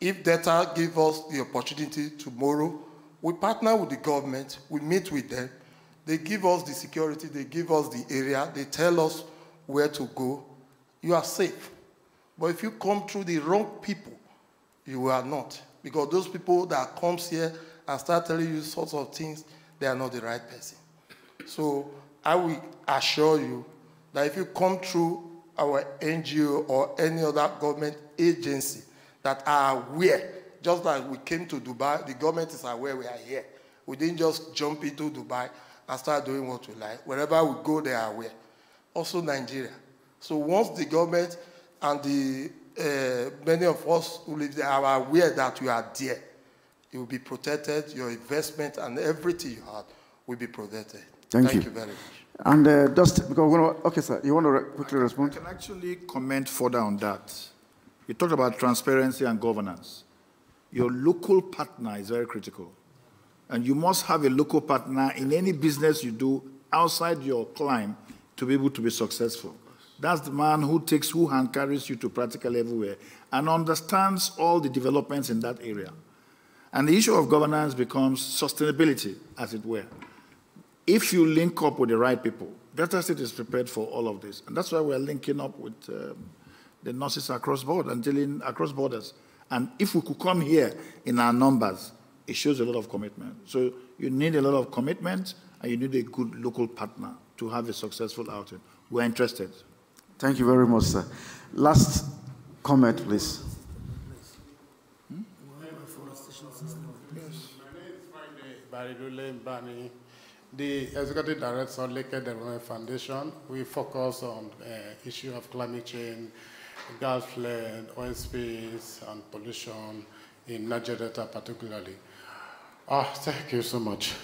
if data give us the opportunity tomorrow, we partner with the government, we meet with them, they give us the security, they give us the area, they tell us where to go, you are safe. But if you come through the wrong people, you are not. Because those people that comes here and start telling you sorts of things, they are not the right person. So I will assure you that if you come through our NGO or any other government agency that are aware, just like we came to Dubai, the government is aware we are here. We didn't just jump into Dubai and start doing what we like. Wherever we go, they are aware. Also Nigeria. So once the government and the uh, many of us who live there are aware that you are there, you will be protected, your investment and everything you have will be protected. Thank, Thank you. you. very much. And uh, just because we're gonna, okay, sir, you want to re- quickly I respond? can actually comment further on that. You talked about transparency and governance. Your local partner is very critical. And you must have a local partner in any business you do outside your clime to be able to be successful. That's the man who takes, who hand carries you to practically everywhere and understands all the developments in that area. And the issue of governance becomes sustainability, as it were. If you link up with the right people, Delta State is prepared for all of this. And that's why we're linking up with um, the nurses across board and dealing across borders. And if we could come here in our numbers, it shows a lot of commitment. So you need a lot of commitment and you need a good local partner to have a successful outing. We're interested. Thank you very much, sir. Last comment, please. Baridule Bani, the Executive Director of Lake Development Foundation. We focus on uh, issue of climate change, gas flood, oil spills, and pollution in Niger Delta particularly. Oh, thank you so much.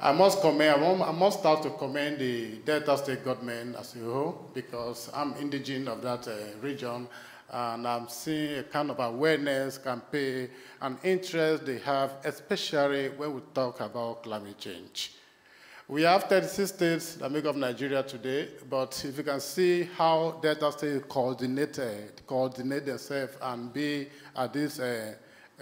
I must commend, I, must start to commend the Delta State government as a whole because I'm indigenous of that uh, region and I'm seeing a kind of awareness campaign and interest they have, especially when we talk about climate change. We have 36 states that make up Nigeria today, but if you can see how Delta State coordinated, coordinate themselves and be at this uh,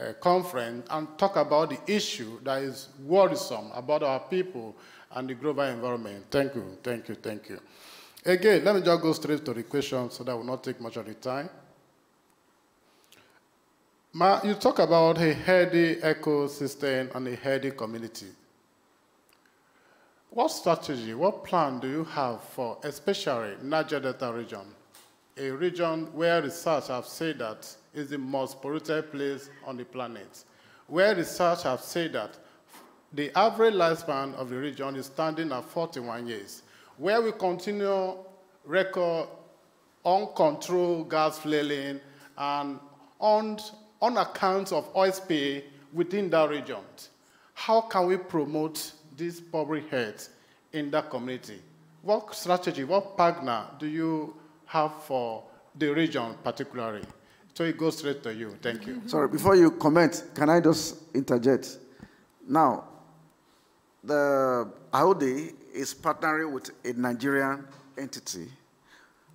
uh, conference and talk about the issue that is worrisome about our people and the global environment. Thank you, thank you, thank you. Again, let me just go straight to the question so that we will not take much of the time. Ma, you talk about a healthy ecosystem and a healthy community. What strategy, what plan do you have for especially Niger Delta region, a region where research have said that is the most polluted place on the planet, where research have said that the average lifespan of the region is standing at 41 years, where we continue record uncontrolled gas flaring and on, on account of oil spill within that region. How can we promote this public health in that community? What strategy, what partner do you have for the region particularly? So it goes straight to you. Thank you. Sorry, before you comment, can I just interject? Now, the Audi is partnering with a Nigerian entity.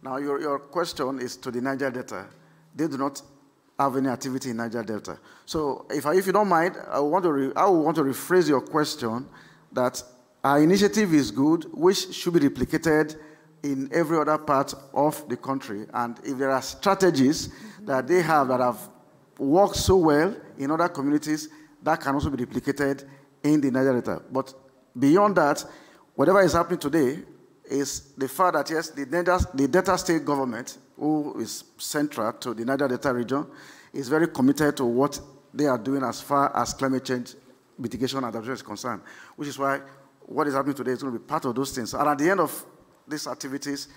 Now, your, your question is to the Niger Delta. They do not have any activity in Niger Delta. So, if, I, if you don't mind, I want to I want to rephrase your question that our initiative is good, which should be replicated in every other part of the country. And if there are strategies that they have that have worked so well in other communities, that can also be replicated in the Niger Delta. But beyond that, whatever is happening today is the fact that, yes, the, Delta, the Delta State government, who is central to the Niger Delta region, is very committed to what they are doing as far as climate change mitigation and adaptation is concerned, which is why what is happening today is going to be part of those things. And at the end of these activities,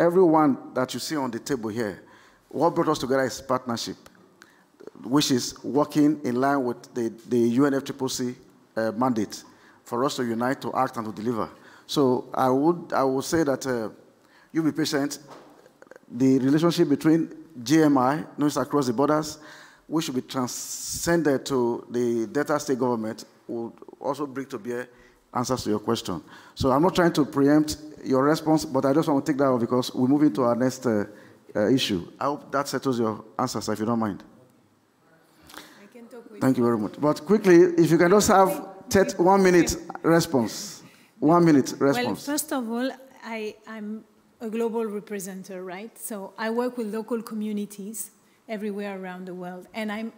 everyone that you see on the table here, what brought us together is partnership, which is working in line with the, the UNFCCC uh, mandate for us to unite, to act, and to deliver. So I would, I would say that uh, you be patient. The relationship between GMI, noise across the borders, which should be transcended to the Delta State government, will also bring to bear answers to your question. So I'm not trying to preempt your response, but I just want to take that off because we're moving to our next uh, uh, issue. I hope that settles your answers, if you don't mind. Thank you very much. But quickly, if you can just have one minute response. One minute response. Well, first of all, I, I'm a global representative, right? So I work with local communities everywhere around the world, and I'm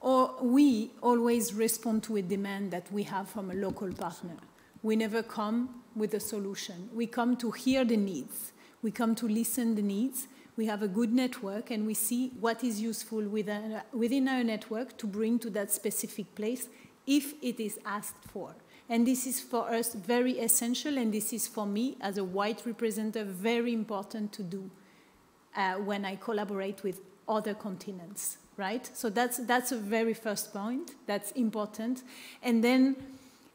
or we always respond to a demand that we have from a local partner. We never come with a solution. We come to hear the needs. We come to listen the needs. We have a good network and we see what is useful within, within our network to bring to that specific place if it is asked for. And this is for us very essential, and this is for me, as a white representative, very important to do uh, when I collaborate with other continents, right? So that's, that's a very first point, that's important. And then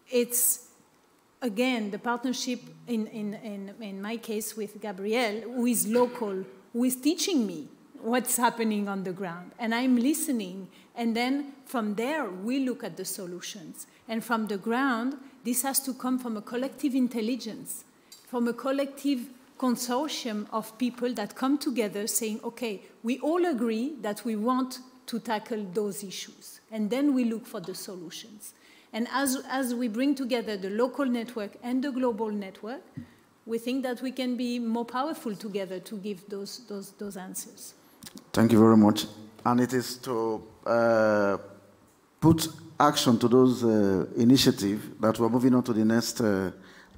it's again, the partnership in, in, in, in my case with Gabriel, who is local, who is teaching me what's happening on the ground. And I'm listening. And then from there, we look at the solutions. And from the ground, this has to come from a collective intelligence, from a collective consortium of people that come together saying, okay, we all agree that we want to tackle those issues. And then we look for the solutions. And as, as we bring together the local network and the global network, we think that we can be more powerful together to give those, those, those answers. Thank you very much. And it is to uh, put action to those uh, initiatives that we're moving on to the next uh,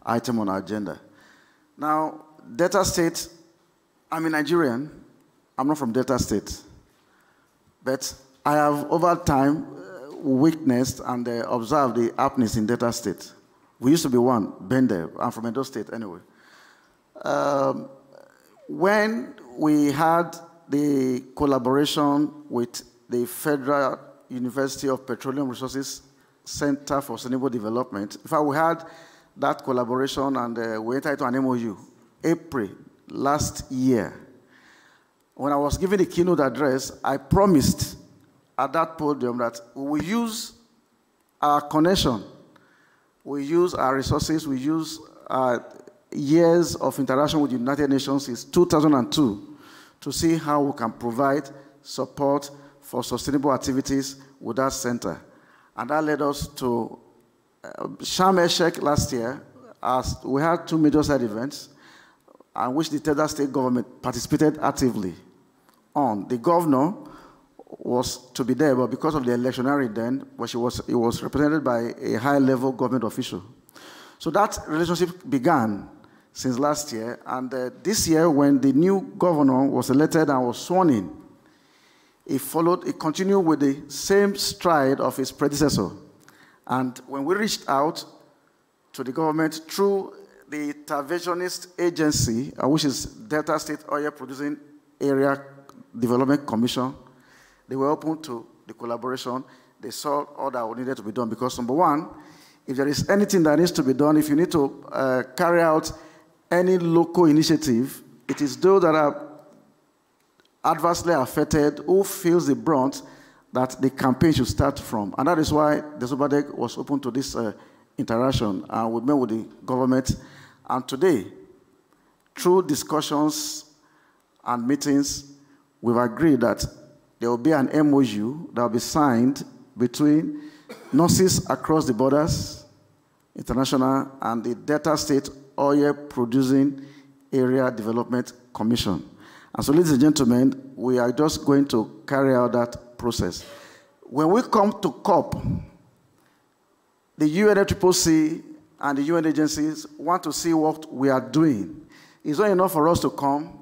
item on our agenda. Now, Delta State, I'm a Nigerian. I'm not from Delta State. But I have, over time, witnessed and uh, observed the happenings in Delta State. We used to be one, Bendel. I'm from Edo State anyway. Um, when we had the collaboration with the Federal University of Petroleum Resources Center for Sustainable Development, in fact, we had that collaboration and uh, we entered into an MOU April last year. When I was giving the keynote address, I promised at that podium that we use our connection, we use our resources, we use our years of interaction with the United Nations since 2002 to see how we can provide support for sustainable activities with that center. And that led us to uh, Sharm el-Sheikh last year, as we had two major side events, and which the Delta State government participated actively on. The governor was to be there, but because of the electionary then, she was, it was represented by a high-level government official. So that relationship began since last year. And uh, this year, when the new governor was elected and was sworn in, he followed, he continued with the same stride of his predecessor. And when we reached out to the government through the interventionist agency, uh, which is Delta State Oil Producing Area Development Commission, they were open to the collaboration. They saw all that needed to be done because, number one, if there is anything that needs to be done, if you need to uh, carry out any local initiative, it is those that are adversely affected who feels the brunt that the campaign should start from. And that is why the DESOPADEC was open to this uh, interaction. And we met with the government. And today, through discussions and meetings, we've agreed that there will be an MOU that will be signed between nurses across the borders, international, and the Delta State Oil Producing Area Development Commission. And so, ladies and gentlemen, we are just going to carry out that process. When we come to COP, the UNFCCC and the UN agencies want to see what we are doing. It's not enough for us to come,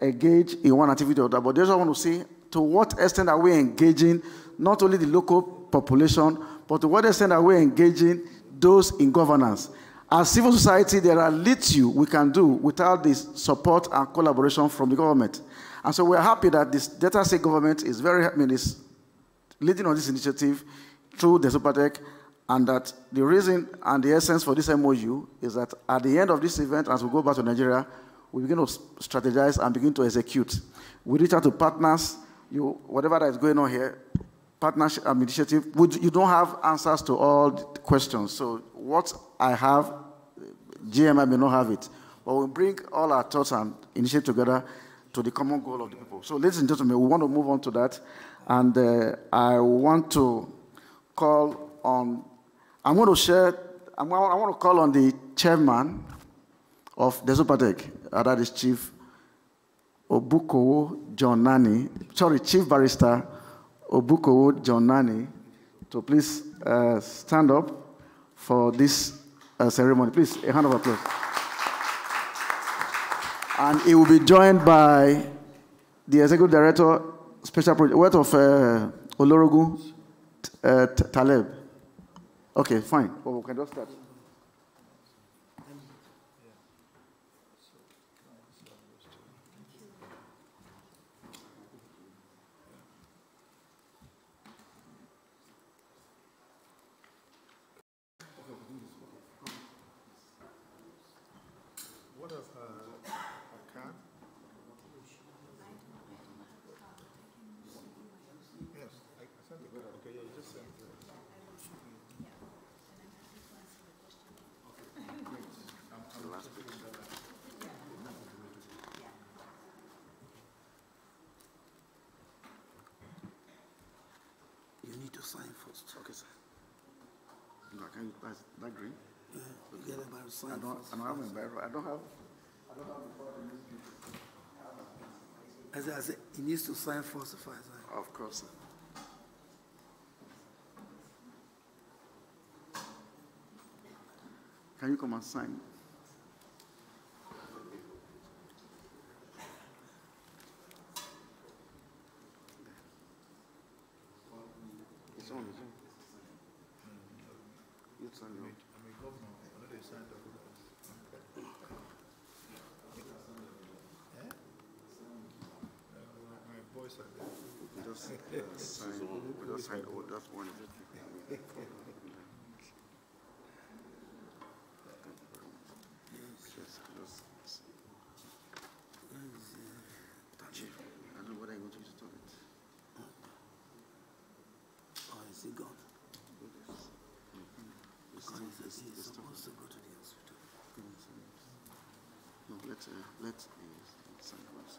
engage in one activity or that, but they just want to see to what extent are we engaging not only the local population, but to what extent are we engaging those in governance. As civil society, there are little we can do without the support and collaboration from the government. And so we're happy that this Delta State government is very, I mean, is leading on this initiative through the DESOPADEC, and that the reason and the essence for this MOU is that at the end of this event, as we go back to Nigeria, we begin to strategize and begin to execute. We reach out to partners, you, whatever that is going on here, partnership um, initiative, you don't have answers to all the questions. So what I have, GMI may not have it. But we bring all our thoughts and initiative together to the common goal of the people. So ladies and gentlemen, we want to move on to that. And uh, I want to call on, I'm going to share, I'm, I want to call on the chairman of DESOPADEC, that is Chief Obukowo John Nani, sorry, Chief Barrister Obukowo John Nani, to please uh, stand up for this uh, ceremony. Please, a hand of applause. And he will be joined by the Executive Director, Special Project, what of uh, Olorogu uh, Taleb. Okay, fine. Well, we can just start. sign first. Okay, sir. No, can you pass that green? Yeah, you get it by I don't. I don't have. I don't have. I don't have I said, I said, he needs to sign first if I. Of course, sir. Can you come and sign? It's on, it's on. It's on your. We just uh, sign, we just sign, oh, that's one. Yes, just- Chief, I don't know what I want you to do it. Oh, is he gone? Oh, still- supposed to go to the. No, let, uh, let the sign first.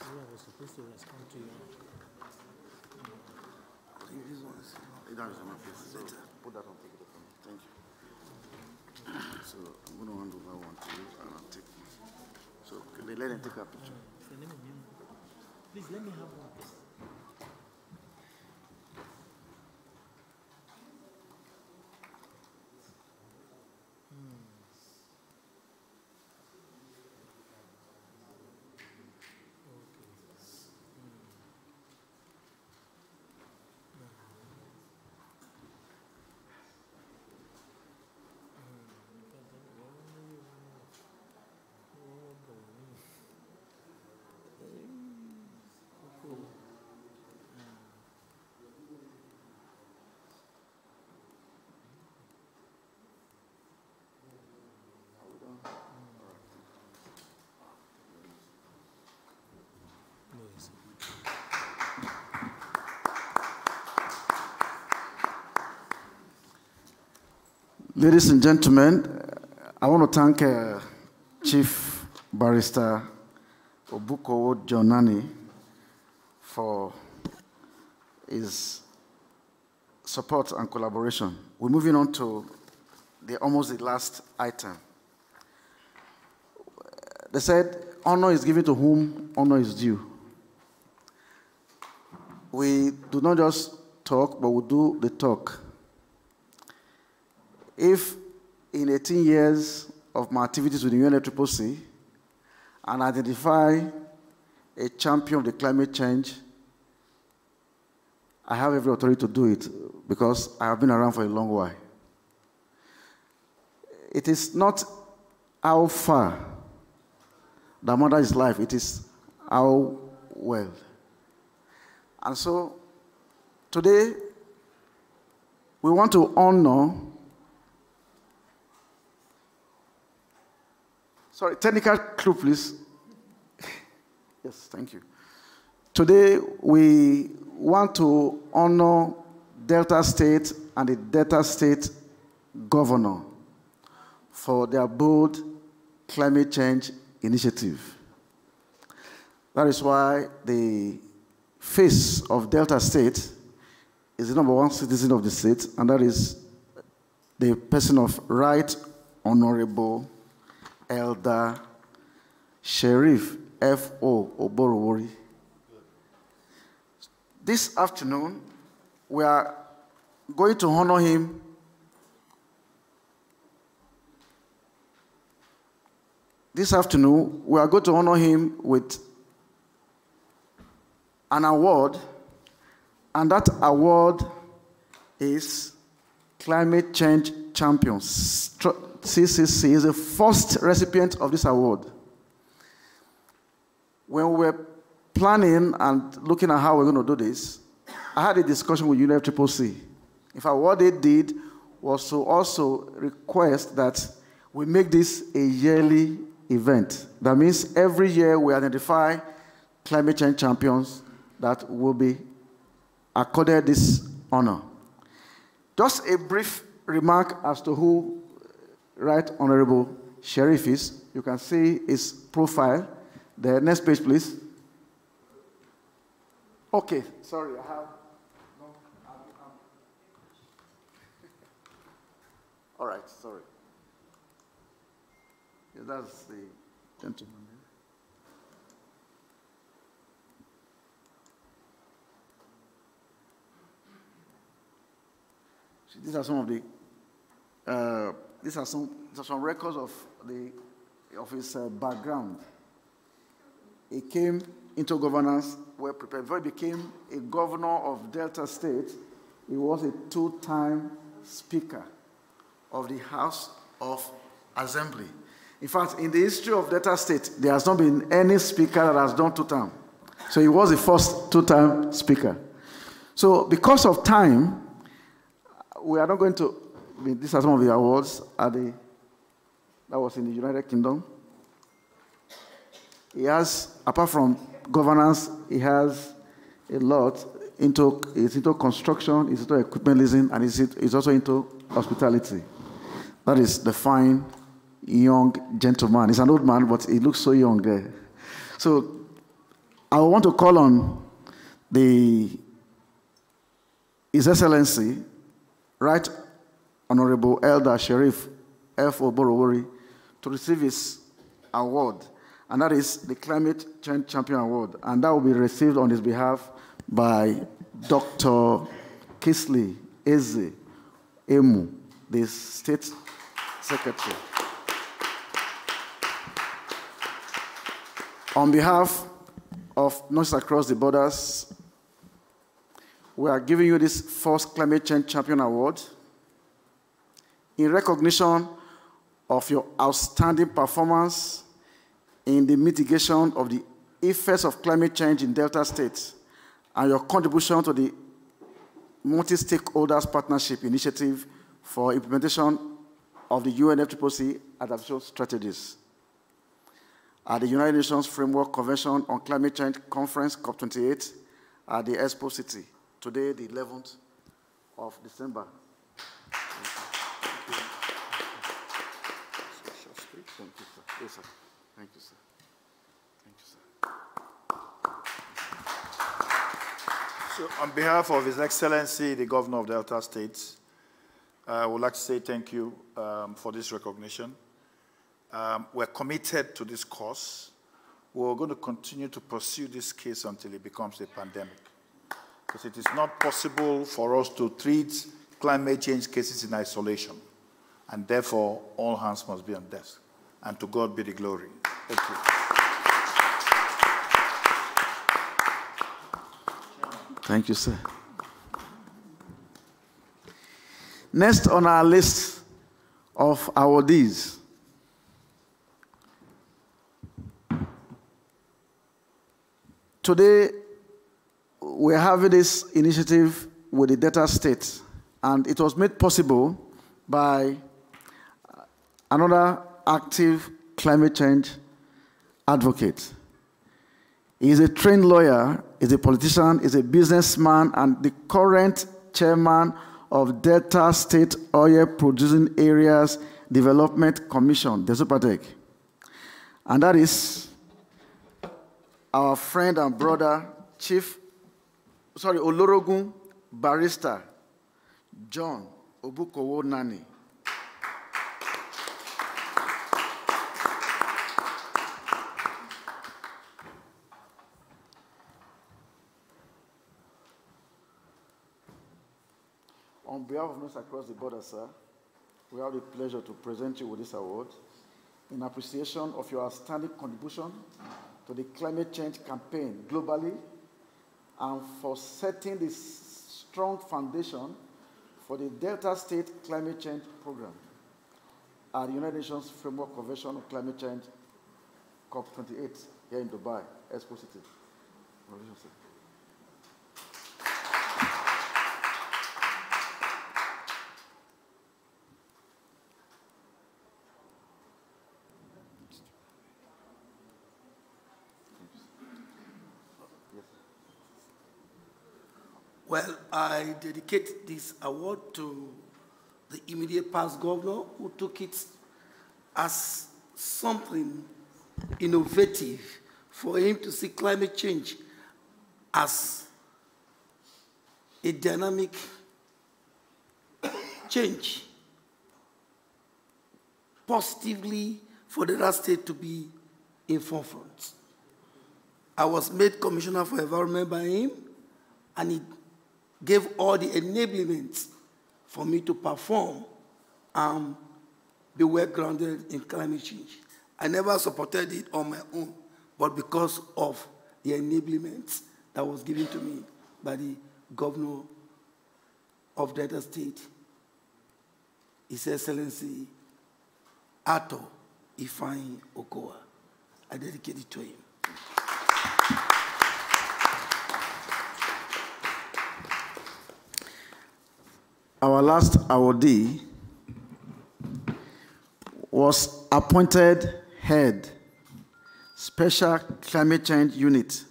I was supposed to respond to you. I think this one is, is. So on. Thank you. I'm going to hand over one to you and I'll take. So let them take a picture? Please let me have one. Ladies and gentlemen, I want to thank uh, Chief Barrister Obuko Jonani for his support and collaboration. We're moving on to the almost the last item. They said, honor is given to whom honor is due. We do not just talk, but we do the talk. If in 18 years of my activities with the UNFCCC, and identify a champion of the climate change, I have every authority to do it because I have been around for a long while. It is not how far that matters life, it is how well. And so today, we want to honor. Sorry, technical clue, please. yes, thank you. Today, we want to honor Delta State and the Delta State governor for their bold climate change initiative. That is why the face of Delta State is the number one citizen of the state, and that is the person of Right Honorable Elder Sheriff F.O. Oborevwori. This afternoon, we are going to honor him this afternoon, we are going to honor him with an award, and that award is Climate Change Champions. CCC is the first recipient of this award. When we were planning and looking at how we're going to do this, I had a discussion with UNFCCC. In fact, what they did was to also request that we make this a yearly event. That means every year we identify climate change champions that will be accorded this honor. Just a brief remark as to who Right Honorable Sheriff is. You can see his profile. The next page, please. Okay, sorry, I have. No, I'm, I'm. All right, sorry. Yeah, that's the gentleman. These are some of the. Uh, these are some, these are some records of the of his uh, background. He came into governance well prepared. Before he became a governor of Delta State, he was a two-time speaker of the House of Assembly. In fact, in the history of Delta State, there has not been any speaker that has done two time. So he was the first two-time speaker. So because of time, we are not going to. These are some of the awards. Are the that was in the United Kingdom. He has, apart from governance, he has a lot into he's into construction, he's into equipment leasing, and he's, he's also into hospitality. That is the fine young gentleman. He's an old man, but he looks so young. So I want to call on the His Excellency, Right Honorable Elder Sheriff F. Oborevwori, to receive his award, and that is the Climate Change Champion Award, and that will be received on his behalf by Dr. Kingsley Eze Emu, the State Secretary. On behalf of Nurses Across the Borders, we are giving you this first Climate Change Champion Award in recognition of your outstanding performance in the mitigation of the effects of climate change in Delta states and your contribution to the multi-stakeholders partnership initiative for implementation of the UNFCCC adaptation strategies at the United Nations Framework Convention on Climate Change Conference, COP28, at the Expo City, today, the 11th of December. Thank you. Thank you, sir. Yes, sir. Thank you, sir. Thank you, sir. So on behalf of His Excellency, the Governor of Delta State, I would like to say thank you um, for this recognition. Um, we're committed to this cause. We're going to continue to pursue this case until it becomes a pandemic. Because it is not possible for us to treat climate change cases in isolation. And therefore, all hands must be on deck. And to God be the glory. Thank you. Thank you, sir. Next on our list of awardees Today, we're having this initiative with the Delta State, and it was made possible by another active climate change advocate. He's a trained lawyer, he's a politician, he's a businessman, and the current chairman of Delta State Oil Producing Areas Development Commission, the DESOPADEC. And that is our friend and brother, Chief, sorry, Olorogun Barrister John Obukowo Nani. On behalf of us across the border, sir, we have the pleasure to present you with this award in appreciation of your outstanding contribution to the climate change campaign globally and for setting the strong foundation for the Delta State Climate Change Program at the United Nations Framework Convention on Climate Change, COP28, here in Dubai, Expo City. Well, I dedicate this award to the immediate past governor who took it as something innovative for him to see climate change as a dynamic change positively for the last state to be in forefront. I was made commissioner for environment by him, and he gave all the enablements for me to perform and be well grounded in climate change. I never supported it on my own, but because of the enablements that was given to me by the governor of Delta State, His Excellency Arthur Ifeanyi Okowa. I dedicate it to him. Our last awardee was appointed head, Special Climate Change Unit,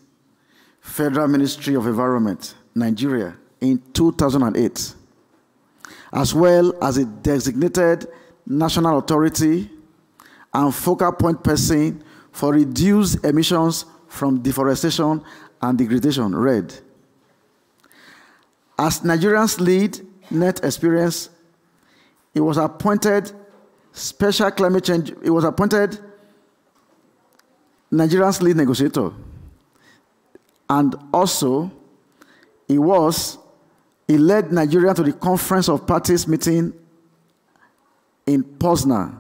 Federal Ministry of Environment, Nigeria, in 2008, as well as a designated national authority and focal point person for reduced emissions from deforestation and degradation, REDD. As Nigerians lead net experience, he was appointed special climate change, he was appointed Nigerian's lead negotiator. And also, he was, he led Nigeria to the Conference of Parties meeting in Poznan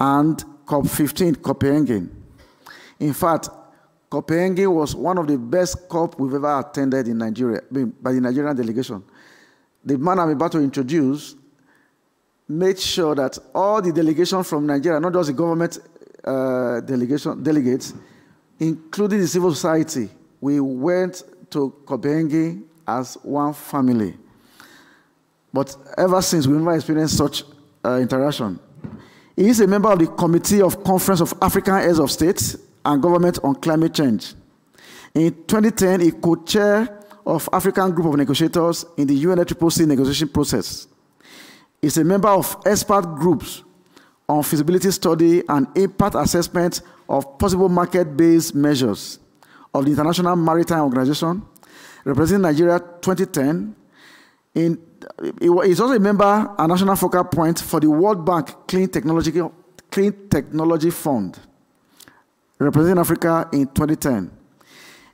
and COP15, Copenhagen. In fact, Copenhagen was one of the best COP we've ever attended in Nigeria, by the Nigerian delegation the man I'm about to introduce made sure that all the delegation from Nigeria, not just the government uh, delegation delegates, including the civil society, we went to Copenhagen as one family. But ever since, we've never experienced such uh, interaction. He is a member of the Committee of Conference of African Heads of States and Government on Climate Change. In 2010, he co-chaired of African Group of Negotiators in the UNFCCC negotiation process. Is a member of expert groups on feasibility study and impact assessment of possible market-based measures of the International Maritime Organization, representing Nigeria 2010. In, he's also a member and national focal point for the World Bank Clean Technology, Clean Technology Fund, representing Africa in 2010.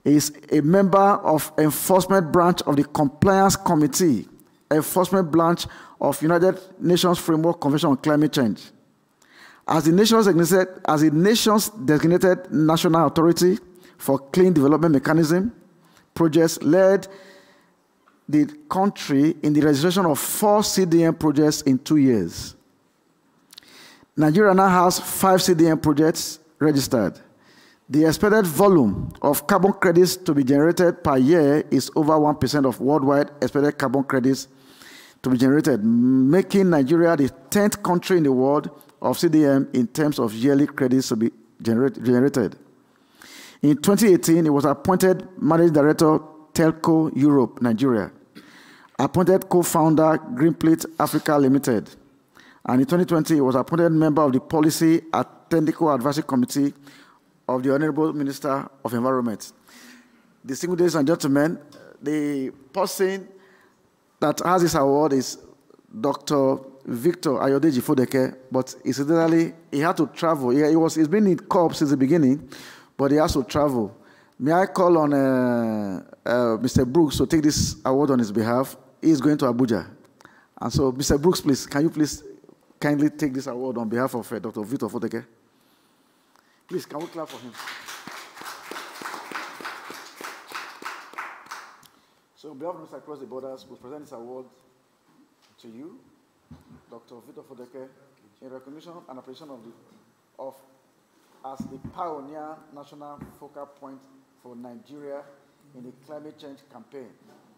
Is a member of enforcement branch of the Compliance Committee, enforcement branch of United Nations Framework Convention on Climate Change. As the nation's designated, as the nation's designated national authority for clean development mechanism, projects led the country in the registration of four CDM projects in two years. Nigeria now has five CDM projects registered. The expected volume of carbon credits to be generated per year is over 1% of worldwide expected carbon credits to be generated, making Nigeria the 10th country in the world of CDM in terms of yearly credits to be generate, generated. In 2018, he was appointed Managing Director, Telco Europe, Nigeria, appointed co-founder, Greenplate Africa Limited, and in 2020, he was appointed member of the Policy and Technical Advisory Committee of the Honorable Minister of Environment. Distinguished ladies and gentlemen, the person that has this award is Dr. Victor Ayodeji Fodeke, but incidentally, he had to travel. He, he was, he's been in COP since the beginning, but he has to travel. May I call on uh, uh, Mr. Brooks to take this award on his behalf? He's going to Abuja. And so, Mr. Brooks, please, can you please kindly take this award on behalf of uh, Dr. Victor Fodeke? Please, can we clap for him? So, on behalf of Mr. Across the Borders, we present this award to you, Dr. Victor Fodeke, in recognition and appreciation of, the, of as the pioneer national focal point for Nigeria in the climate change campaign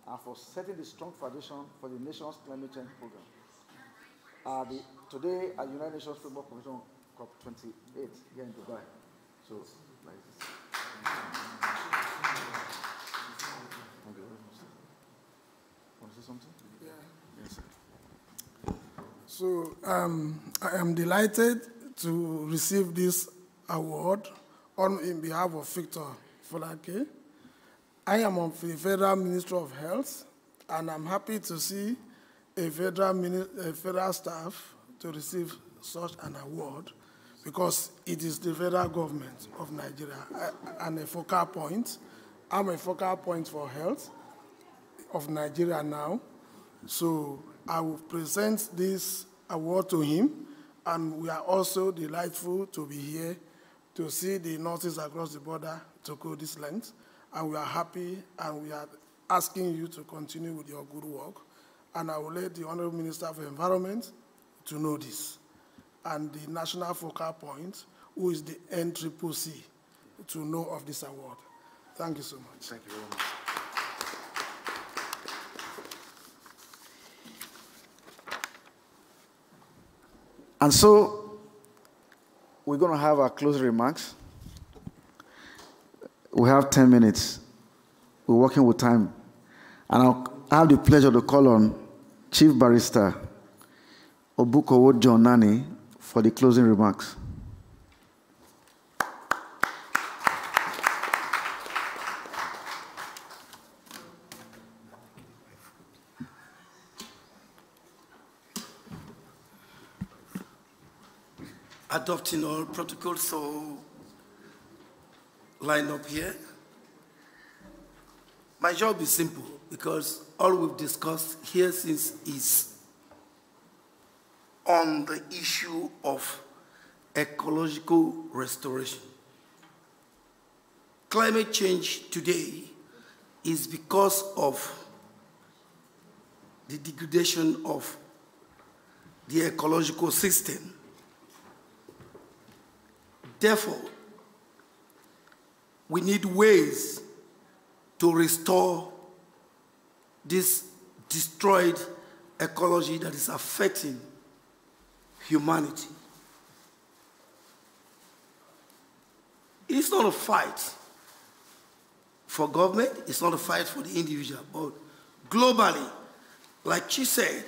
and for setting the strong foundation for the nation's climate change program. Uh, the, today at United Nations Framework Convention COP28 here in Dubai. So, like this. Want to say something? Yeah. Yes, sir. So um, I am delighted to receive this award on in behalf of Victor Folake. I am of the Federal Minister of Health, and I'm happy to see a federal, a federal staff to receive such an award because it is the federal government of Nigeria and a focal point. I'm a focal point for health of Nigeria now. So I will present this award to him, and we are also delightful to be here to see the nurses across the border to go this length. And we are happy and we are asking you to continue with your good work. And I will let the Honorable Minister for Environment to know this. And the National Focal Point, who is the NCCC, to know of this award. Thank you so much. Thank you very much. And so we're going to have our closing remarks. We have 10 minutes. We're working with time. And I'll have the pleasure to call on Chief Barrister Obukowo John Nani for the closing remarks. adopting all protocols, so line up here. My job is simple because all we've discussed here since is on the issue of ecological restoration. Climate change today is because of the degradation of the ecological system. Therefore, we need ways to restore this destroyed ecology that is affecting humanity. It's not a fight for government, it's not a fight for the individual, but globally, like she said,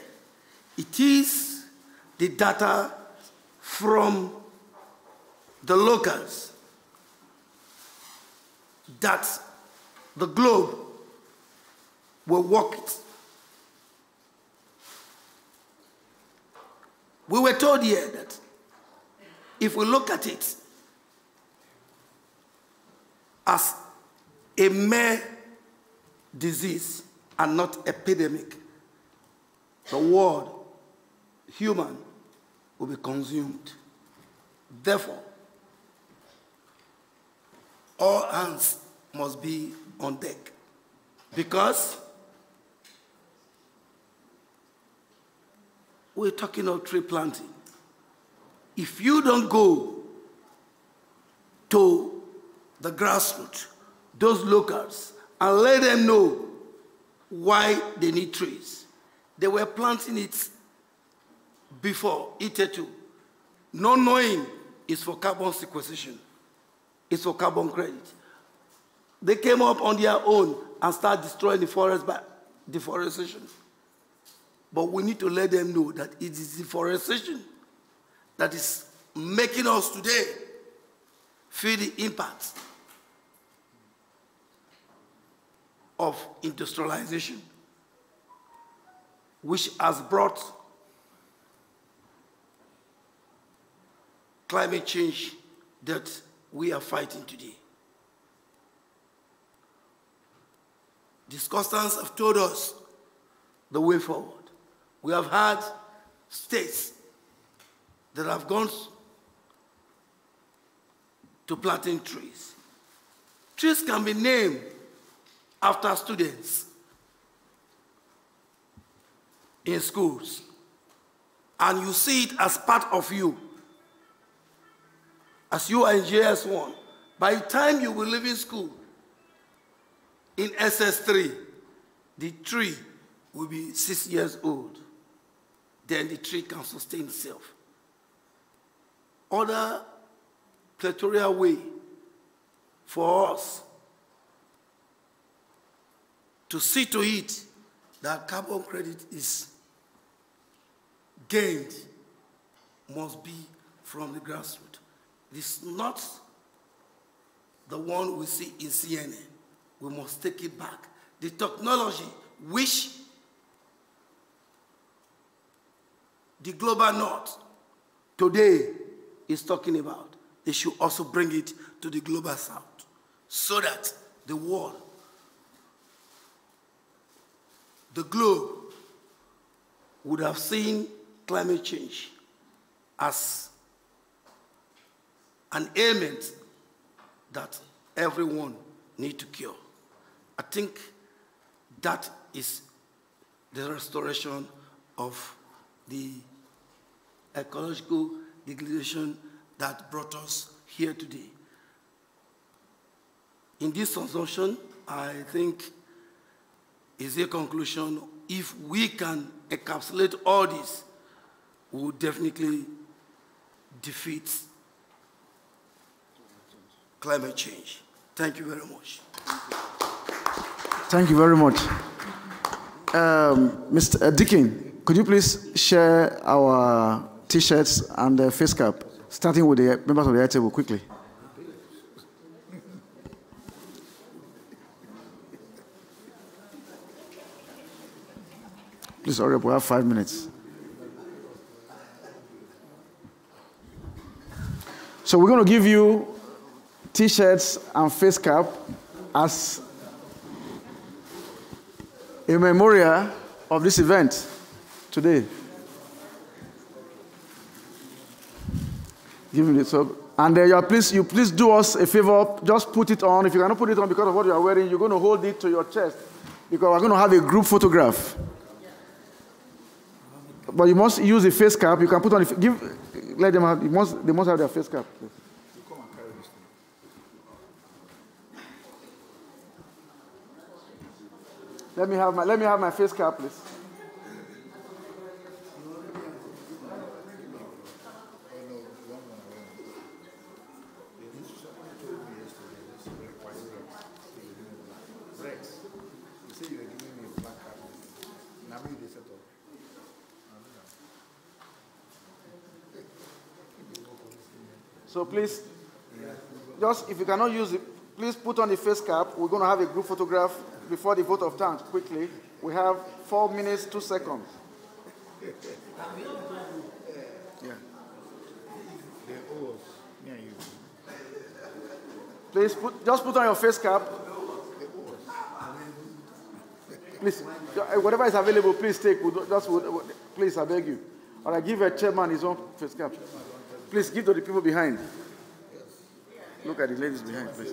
it is the data from the locals that the globe will work it. We were told here that if we look at it as a mere disease and not epidemic, the world, human, will be consumed. Therefore, all hands must be on deck because we're talking of tree planting. If you don't go to the grassroots, those locals, and let them know why they need trees, they were planting it before ITE2, not knowing it's for carbon sequestration, it's for carbon credit. They came up on their own and started destroying the forest by deforestation. But we need to let them know that it is deforestation that is making us today feel the impact of industrialization, which has brought climate change that we are fighting today. Discussants have told us the way forward. We have had states that have gone to planting trees. Trees can be named after students in schools, and you see it as part of you. As you are in JS1, by the time you will leave in school, in SS3, the tree will be six years old. Then the tree can sustain itself. Other plethora way for us to see to it that carbon credit is gained must be from the grassroots. It's not the one we see in CNN. We must take it back. The technology which the global north today is talking about, they should also bring it to the global south so that the world, the globe, would have seen climate change as an ailment that everyone need to cure. I think that is the restoration of the ecological degradation that brought us here today. In this assumption, I think is a conclusion. If we can encapsulate all this, we will definitely defeat climate change. Thank you very much. Thank you very much. Um, Mr. Dickin, could you please share our T-shirts and the face cap, starting with the members of the table quickly. Please hurry up, we have five minutes. So we're going to give you T-shirts and face cap as a memorial of this event today. Give me this up. And uh, you please, you please do us a favor, just put it on. If you cannot put it on because of what you are wearing, you're going to hold it to your chest because we're going to have a group photograph. But you must use a face cap. You can put on. Give, let them have. Must, they must have their face cap. Please. Let me have my. Let me have my face cap, please. Please, just if you cannot use it, please put on the face cap. We're going to have a group photograph before the vote of thanks quickly. We have four minutes, two seconds. Yeah. Please put, just put on your face cap. Please, eh, whatever is available, please take. Just, please, I beg you. Or I give a chairman his own face cap. Please give to the people behind. Look at the ladies behind, please.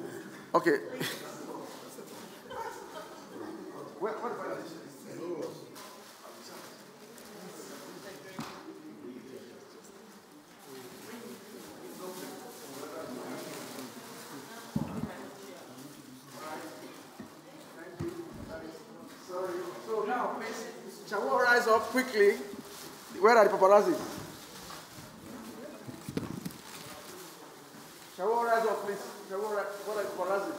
Okay. So now, please, shall we rise up quickly? Where are the paparazzi? Shall we rise up, please? Shall we rise? What are the paparazzi?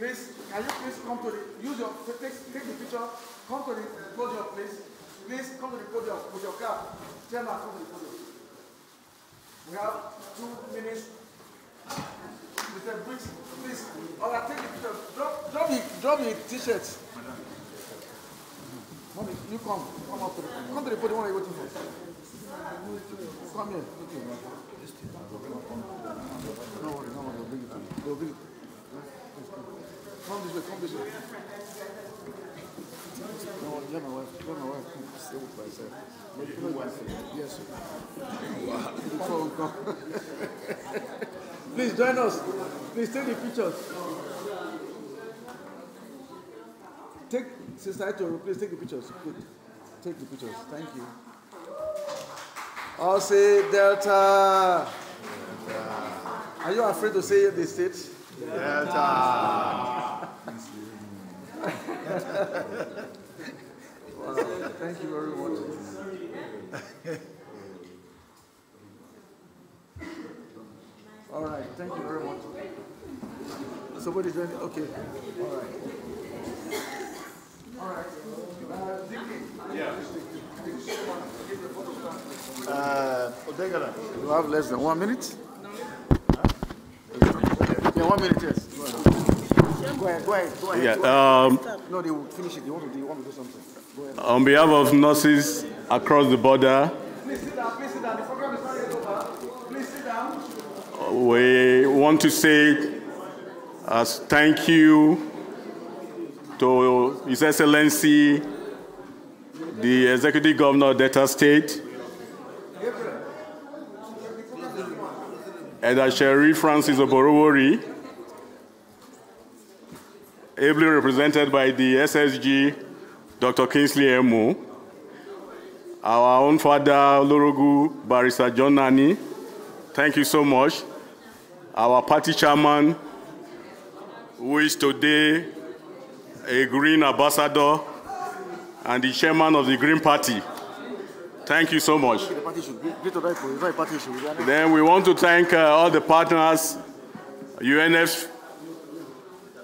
Please, can you please come to the, use your, take, take the picture, come to the podium, please. Please come to the podium with your cap. Chairman, come to the podium. We have two minutes. Mr. Briggs, please, all right, take the picture. Drop, drop the, drop the t-shirt. Mommy, you come, come up to the, come to the podium, what are you waiting for? Come here. No worry, no worry, they'll bring it to you. Bring it. Come this way, come this way. No, let my wife, let my wife stay with myself. Yes, sir. Before we come. Please join us. Please take the pictures. Take, Sister Etoro, please take the pictures. Good. Take the pictures. Thank you. I'll say Delta. Delta. Are you afraid to say the state? Delta. wow. Thank you very much. All right, thank you very much. Somebody join. Okay. All right. All right. Uh, yeah. Uh, you have less than one minute? Yeah, one minute, yes. Go ahead. Go ahead, go ahead. Yeah, um, no, they will finish it. They want to, they want to do something. Go ahead. On behalf of nurses across the border, please sit down, please sit down. The program is not yet over. Please sit down. We want to say as thank you to His Excellency, the Executive Governor of Delta State, Elder Sheriff Francis Oborevwori, ably represented by the SSG, Dr. Kingsley Emu, our own father, Lorogu Barrister John Nani, thank you so much. Our party chairman, who is today a Green ambassador and the chairman of the Green Party. Thank you so much. Then we want to thank uh, all the partners, UNF,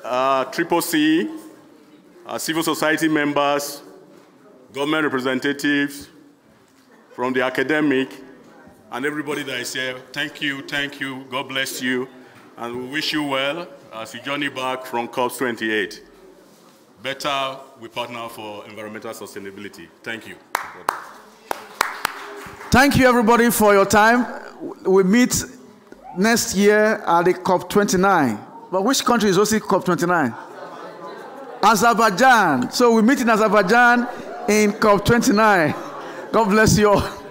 uh, Triple C, uh, civil society members, government representatives, from the academic, and everybody that is here. Thank you, thank you, God bless you, and we wish you well as you journey back from COP 28. Better we partner for environmental sustainability. Thank you. Thank you, everybody, for your time. We meet next year at the COP29. But which country is hosting COP29? Azerbaijan. So we meet in Azerbaijan in COP29. God bless you all.